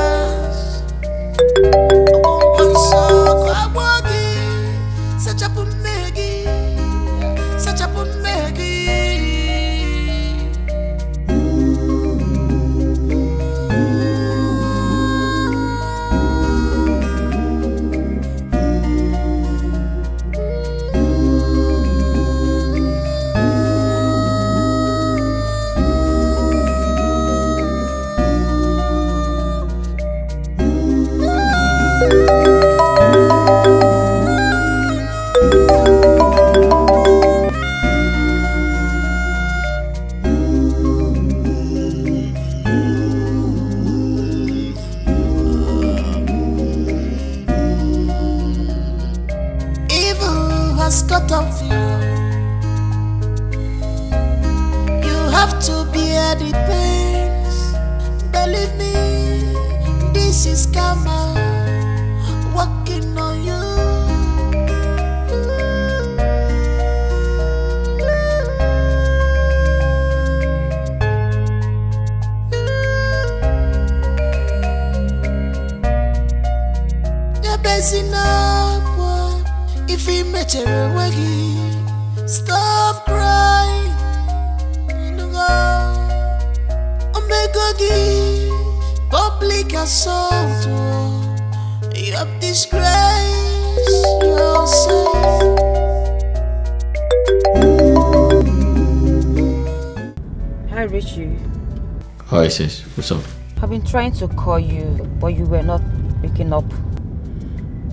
trying to call you, but you were not picking up.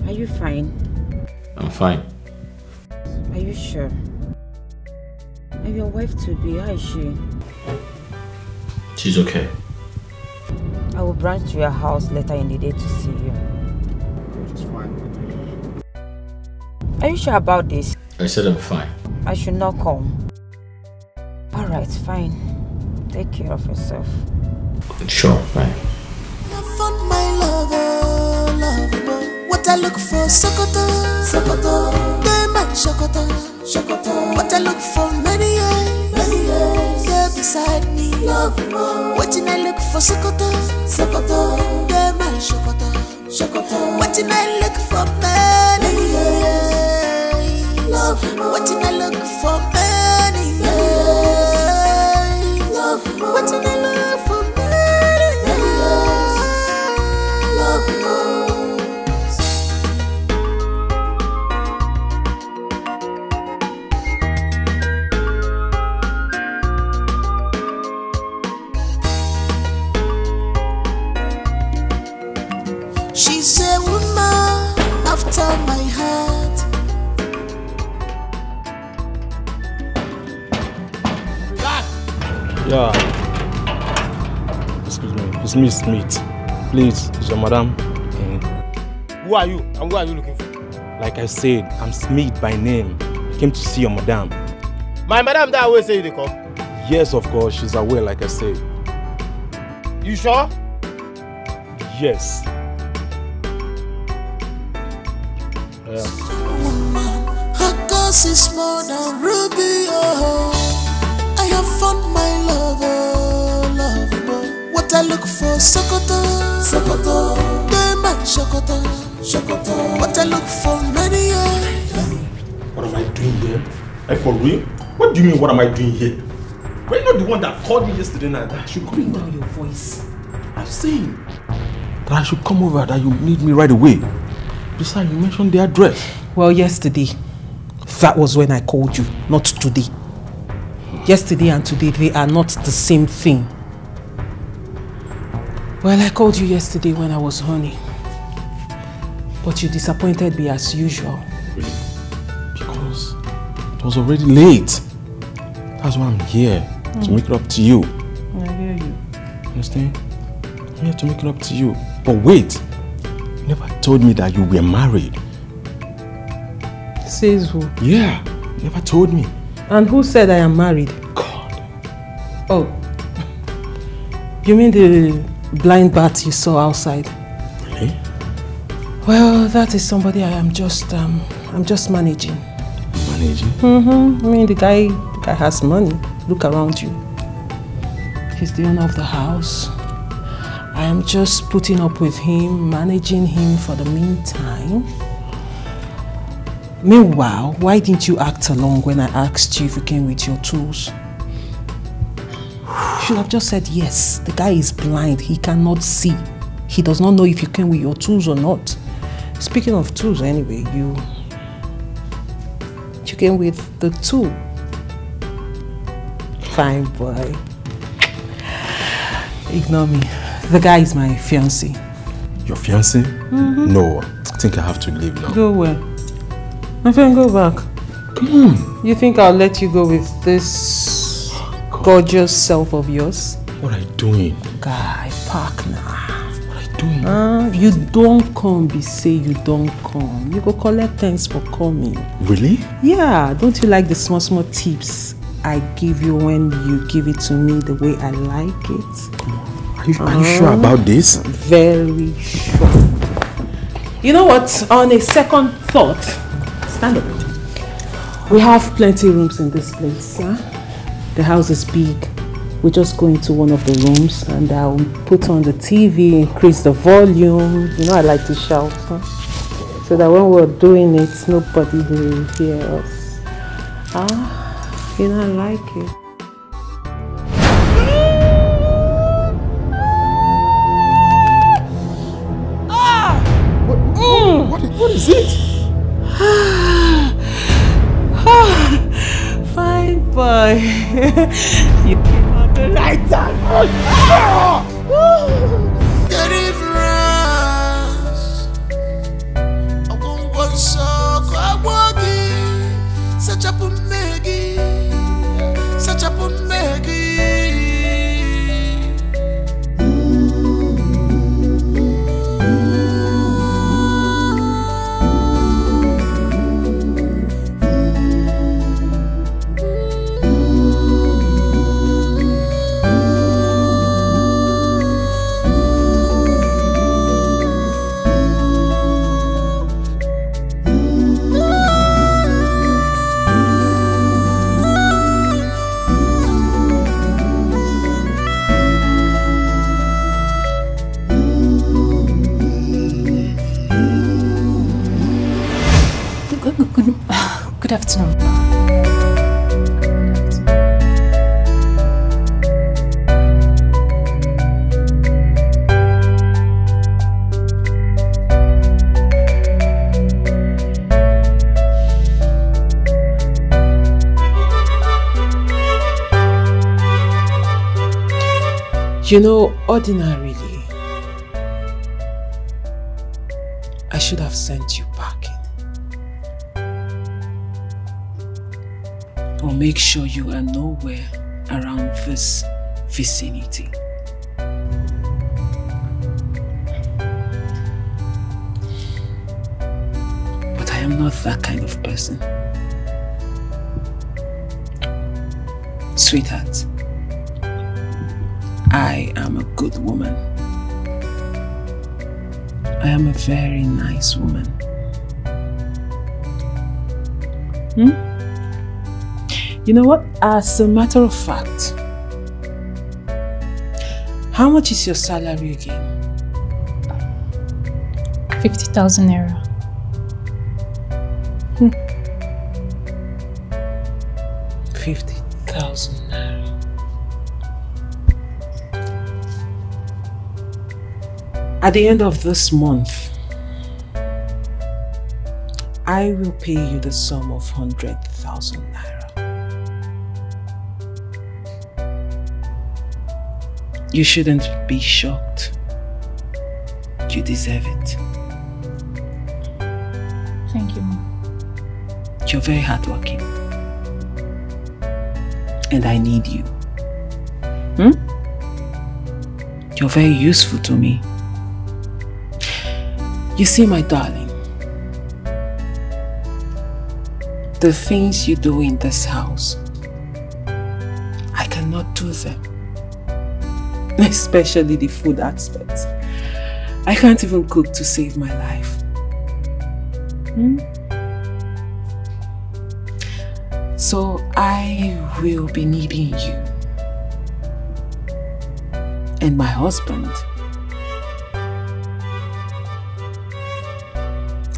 Are you fine? I'm fine. Are you sure? And your wife to be, how is she? She's okay. I will branch to your house later in the day to see you. It's fine. Are you sure about this? I said I'm fine. I should not come. Alright, fine. Take care of yourself. Sure, fine. Found my lover, oh, lover. Oh. What I look for, Sokoto, Sokoto. They my Sokoto, Sokoto. What I look for, many years, many years. Girl beside me, love more. What I look for, Sokoto, Sokoto. They my Sokoto, Sokoto. What I look for, many years, love more. What I look for, many years, love more. What I look Yeah. Excuse me. It's me, Smith. Please, is your madam? Who are you and who are you looking for? Like I said, I'm Smith by name. I came to see your madam. My madam that always say you dey come. Yes, of course, she's aware, like I said. You sure? Yes. Yeah. Her is more than ruby, oh. Found my love, oh, love, oh. What I look for, Sokoto, Sokoto. They my Sokoto, Sokoto. What I look for, many years. What am I doing here? Like for real? What do you mean what am I doing here? Were you not the one that called me yesterday night that I should come Bring down your voice. I'm saying that I should come over, that you need me right away. Besides, you mentioned the address. Well, yesterday, that was when I called you, not today. Yesterday and today, they are not the same thing. Well, I called you yesterday when I was honey. But you disappointed me as usual. Because it was already late. That's why I'm here. To Mm. make it up to you. I hear you. Understand? I'm here to make it up to you. But wait. You never told me that you were married. Says who? Yeah. You never told me. And who said I am married? Oh. You mean the blind bat you saw outside? Really? Well, that is somebody I am just um I'm just managing. Managing? Mm-hmm. I mean the guy the guy has money. Look around you. He's the owner of the house. I am just putting up with him, managing him for the meantime. Meanwhile, why didn't you act along when I asked you if you came with your tools? You should have just said yes. The guy is blind. He cannot see. He does not know if you came with your tools or not. Speaking of tools, anyway, you you came with the tool. Fine boy. Ignore me. The guy is my fiancé. Your fiancé? Mhm. No. I think I have to leave now. Go where? My friend, go back. Come on. You think I'll let you go with this gorgeous self of yours? What are you doing? Guy, park now. What are you doing? Uh, you don't come, be say you don't come. You go collect thanks for coming. Really? Yeah, don't you like the small, small tips I give you when you give it to me the way I like it? Are you, are you sure Uh-huh. about this? Very sure. You know what? On a second thought, stand up. We have plenty rooms in this place. Huh? The house is big. We just go into one of the rooms and I'll put on the TV, increase the volume. You know I like to shout. Huh? So that when we're doing it, nobody will hear us. Ah, you know I like it. What, what is it? You came at the right time. Good afternoon. You know, ordinarily, I should have sent you make sure you are nowhere around this vicinity. But I am not that kind of person. Sweetheart, I am a good woman. I am a very nice woman. Hmm? You know what? As a matter of fact, how much is your salary again? 50,000 naira. Hmm. Fifty thousand naira. At the end of this month, I will pay you the sum of hundred thousand naira. You shouldn't be shocked. You deserve it. Thank you, Mom. You're very hardworking. And I need you. Hmm? You're very useful to me. You see, my darling, the things you do in this house, Especially the food aspect. I can't even cook to save my life. Hmm? So I will be needing you. And my husband.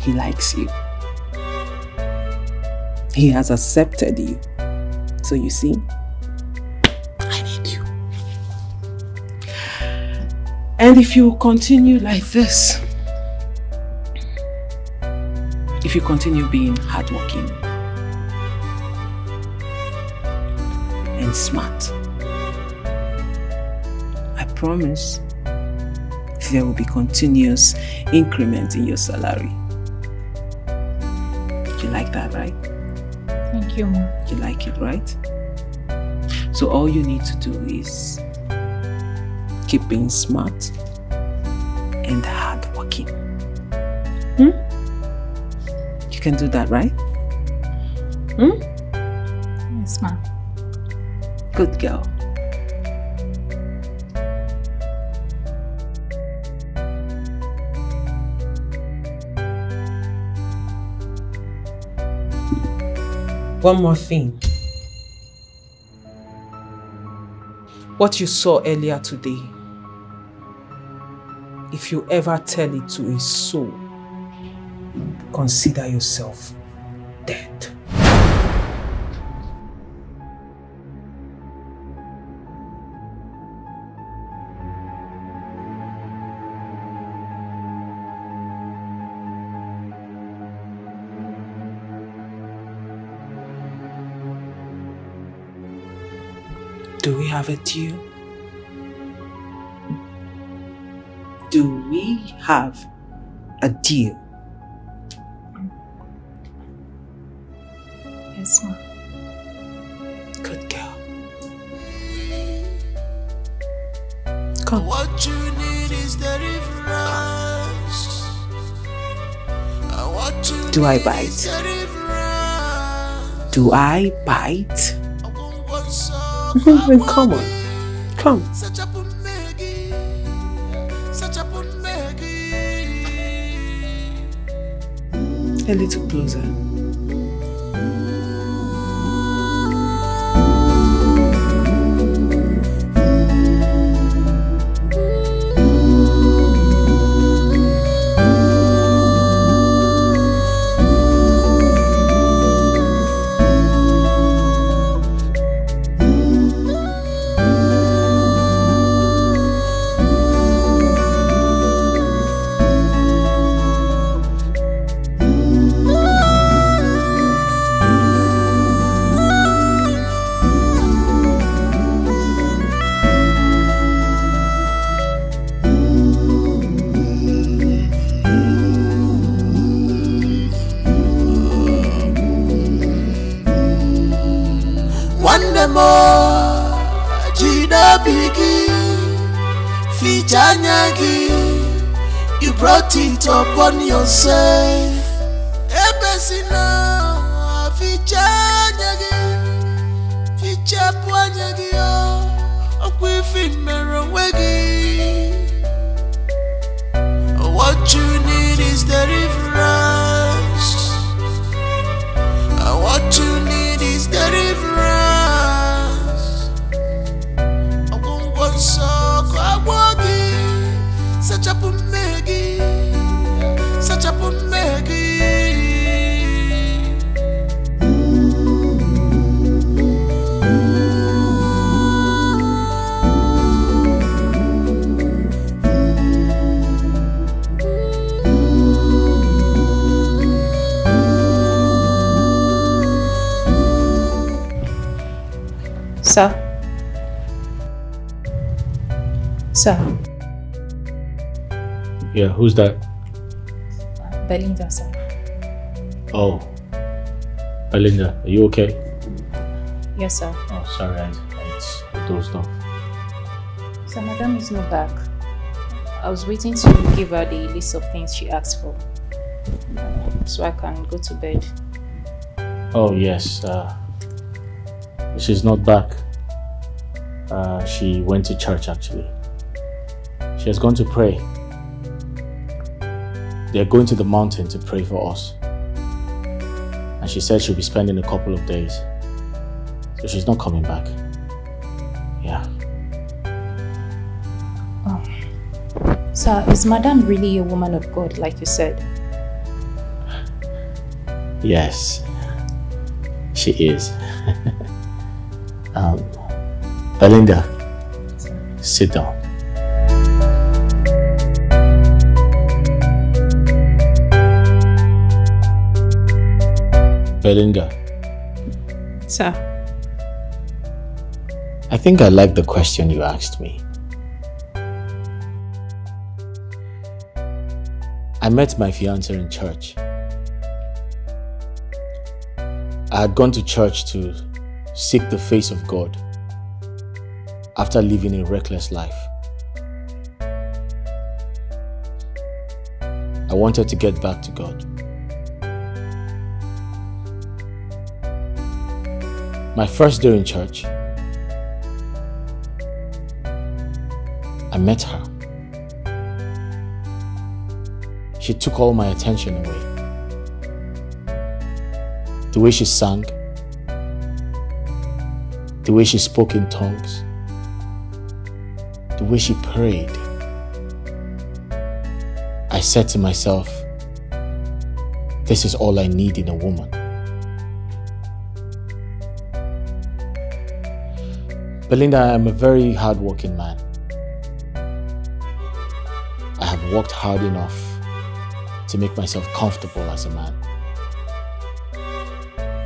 He likes you. He has accepted you. So you see, And if you continue like this, if you continue being hardworking and smart, I promise there will be continuous increment in your salary. You like that, right? Thank you, Mom. You like it, right? So all you need to do is keep being smart and hardworking. Hmm? You can do that, right? Hmm? Yes, Mom. Good girl. One more thing. What you saw earlier today, if you ever tell it to a soul, consider yourself dead. Do we have a deal? We have a deal? Yes, Mom. Good girl. Come. What you need is deliverance. And Do I bite? Do I bite? Want some then come on. Come. A little closer. Brought it upon yourself. Ebesina, Fichanyagi, Fichapwanyagi, Okwifin Meronwegi. What you need is deliverance. And what you need is deliverance. Yeah, who's that? Belinda, sir. Oh. Belinda, are you okay? Yes, sir. Oh, sorry, I, I, I dozed off. So madam is not back. I was waiting to give her the list of things she asked for. So I can go to bed. Oh, yes. Uh, she's not back. Uh, she went to church actually. She has gone to pray. They're going to the mountain to pray for us. And she said she'll be spending a couple of days. So she's not coming back. Yeah. Oh. Sir, is madam really a woman of God, like you said? Yes. She is. um, Belinda, sit down. Belinda, Sir? I think I like the question you asked me. I met my fiance in church. I had gone to church to seek the face of God after living a reckless life. I wanted to get back to God. My first day in church, I met her. She took all my attention away. The way she sang, the way she spoke in tongues, the way she prayed. I said to myself, this is all I need in a woman. Belinda, I am a very hardworking man. I have worked hard enough to make myself comfortable as a man.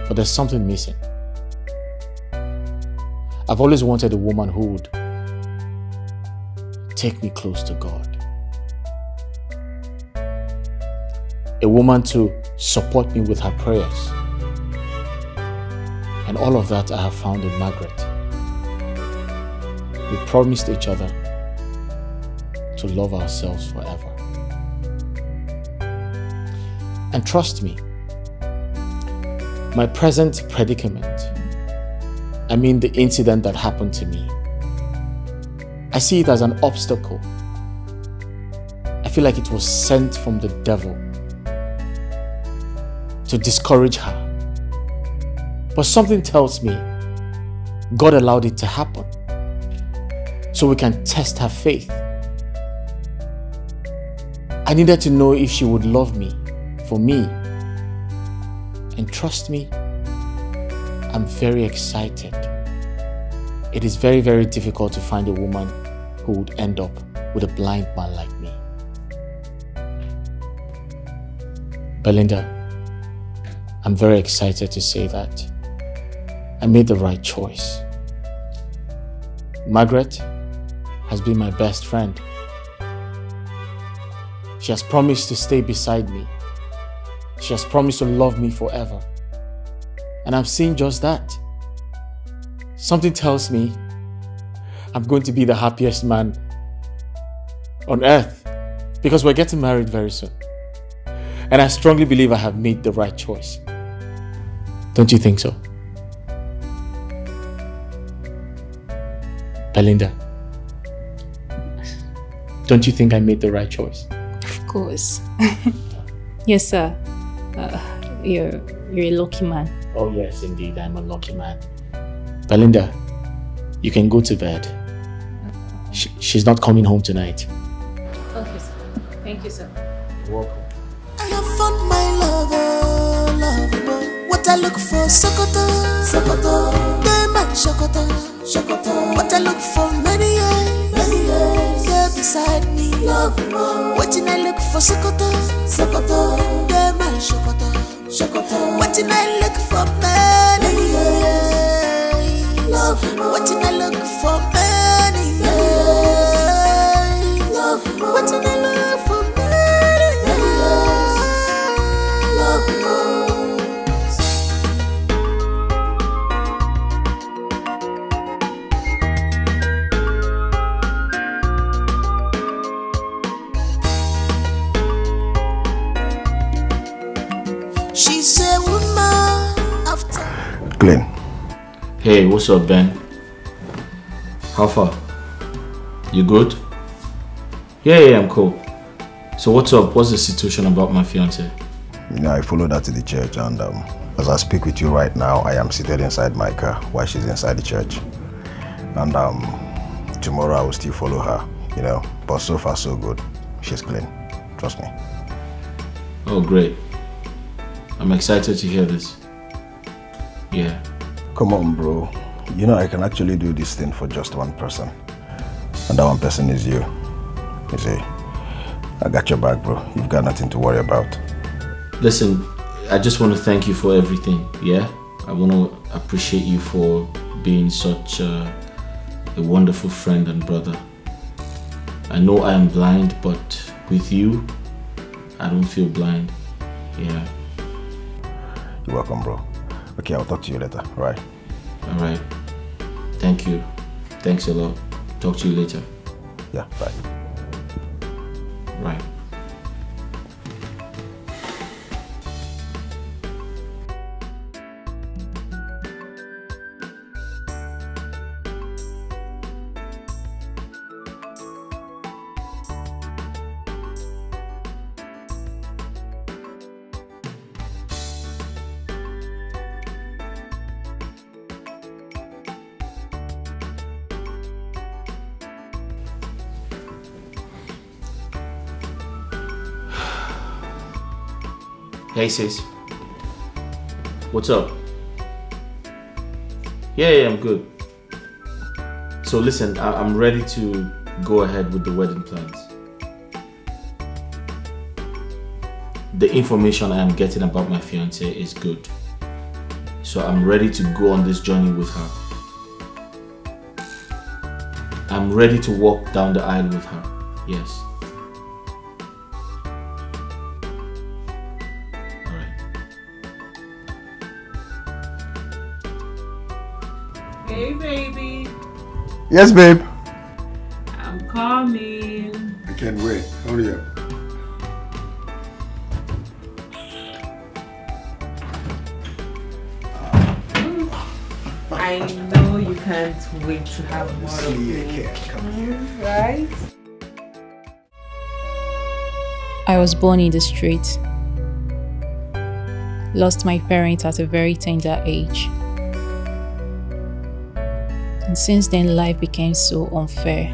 But there's something missing. I've always wanted a woman who would take me close to God. A woman to support me with her prayers. And all of that I have found in Margaret. We promised each other to love ourselves forever. And trust me, my present predicament, I mean the incident that happened to me, I see it as an obstacle. I feel like it was sent from the devil to discourage her. But something tells me God allowed it to happen so we can test her faith. I needed to know if she would love me for me. And trust me, I'm very excited. It is very, very difficult to find a woman who would end up with a blind man like me. Belinda, I'm very excited to say that I made the right choice. Margaret has been my best friend. She has promised to stay beside me. She has promised to love me forever. And I'm seeing just that. Something tells me I'm going to be the happiest man on earth because we're getting married very soon. And I strongly believe I have made the right choice. Don't you think so? Belinda, don't you think I made the right choice? Of course. yes, sir. Uh, you're, you're a lucky man. Oh, yes, indeed, I'm a lucky man. Belinda, you can go to bed. She, she's not coming home tonight. Okay, sir. Thank you, sir. You're welcome. I have found my lover, lover. What I look for, Sokoto, Sokoto. They man, Sokoto, Sokoto. What I look for, many years, many years. Girl beside me, love more. Waiting I look for, Sokoto, Sokoto. They man, Sokoto, Sokoto. Waiting I look for, many love more. She's Hey, what's up, Ben? How far? You good? Yeah, yeah, I'm cool. So what's up? What's the situation about my fiance? you know, I followed her to the church, and um, as I speak with you right now, I am seated inside my car while she's inside the church. And um, tomorrow I will still follow her, you know. But so far, so good. She's clean. Trust me. Oh, great. I'm excited to hear this. Yeah. Come on, bro. You know, I can actually do this thing for just one person. And that one person is you. You see, I got your back, bro. You've got nothing to worry about. Listen, I just want to thank you for everything. Yeah, I want to appreciate you for being such a, a wonderful friend and brother. I know I am blind, but with you, I don't feel blind. Yeah. You're welcome, bro. Okay, I'll talk to you later, all right? All right. Thank you. Thanks a lot. Talk to you later. Yeah, bye. Right. Hey sis. What's up? Yeah, yeah, I'm good. So listen, I- I'm ready to go ahead with the wedding plans. The information I am getting about my fiance is good. So I'm ready to go on this journey with her. I'm ready to walk down the aisle with her. Yes. Yes, babe. I'm coming. I can't wait. Hurry up. I know you can't wait to have more of me. Right? I was born in the street. Lost my parents at a very tender age. And since then, life became so unfair.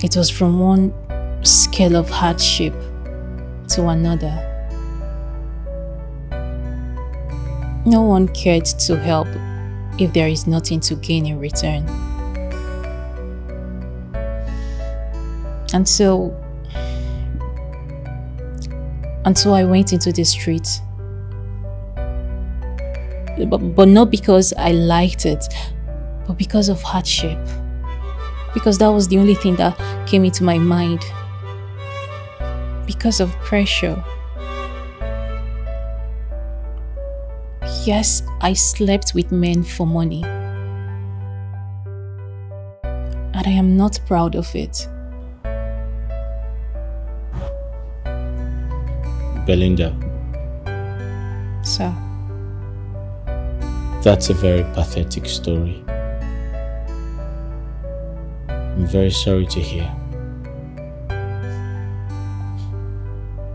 It was from one scale of hardship to another. No one cared to help if there is nothing to gain in return. And so, until I went into the streets. But, but not because I liked it, but because of hardship. Because that was the only thing that came into my mind. Because of pressure. Yes, I slept with men for money. And I am not proud of it. Belinda, Sir. That's a very pathetic story. I'm very sorry to hear.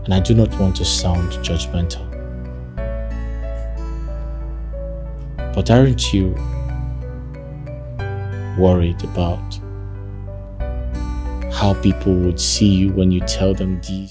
And I do not want to sound judgmental. But aren't you worried about how people would see you when you tell them these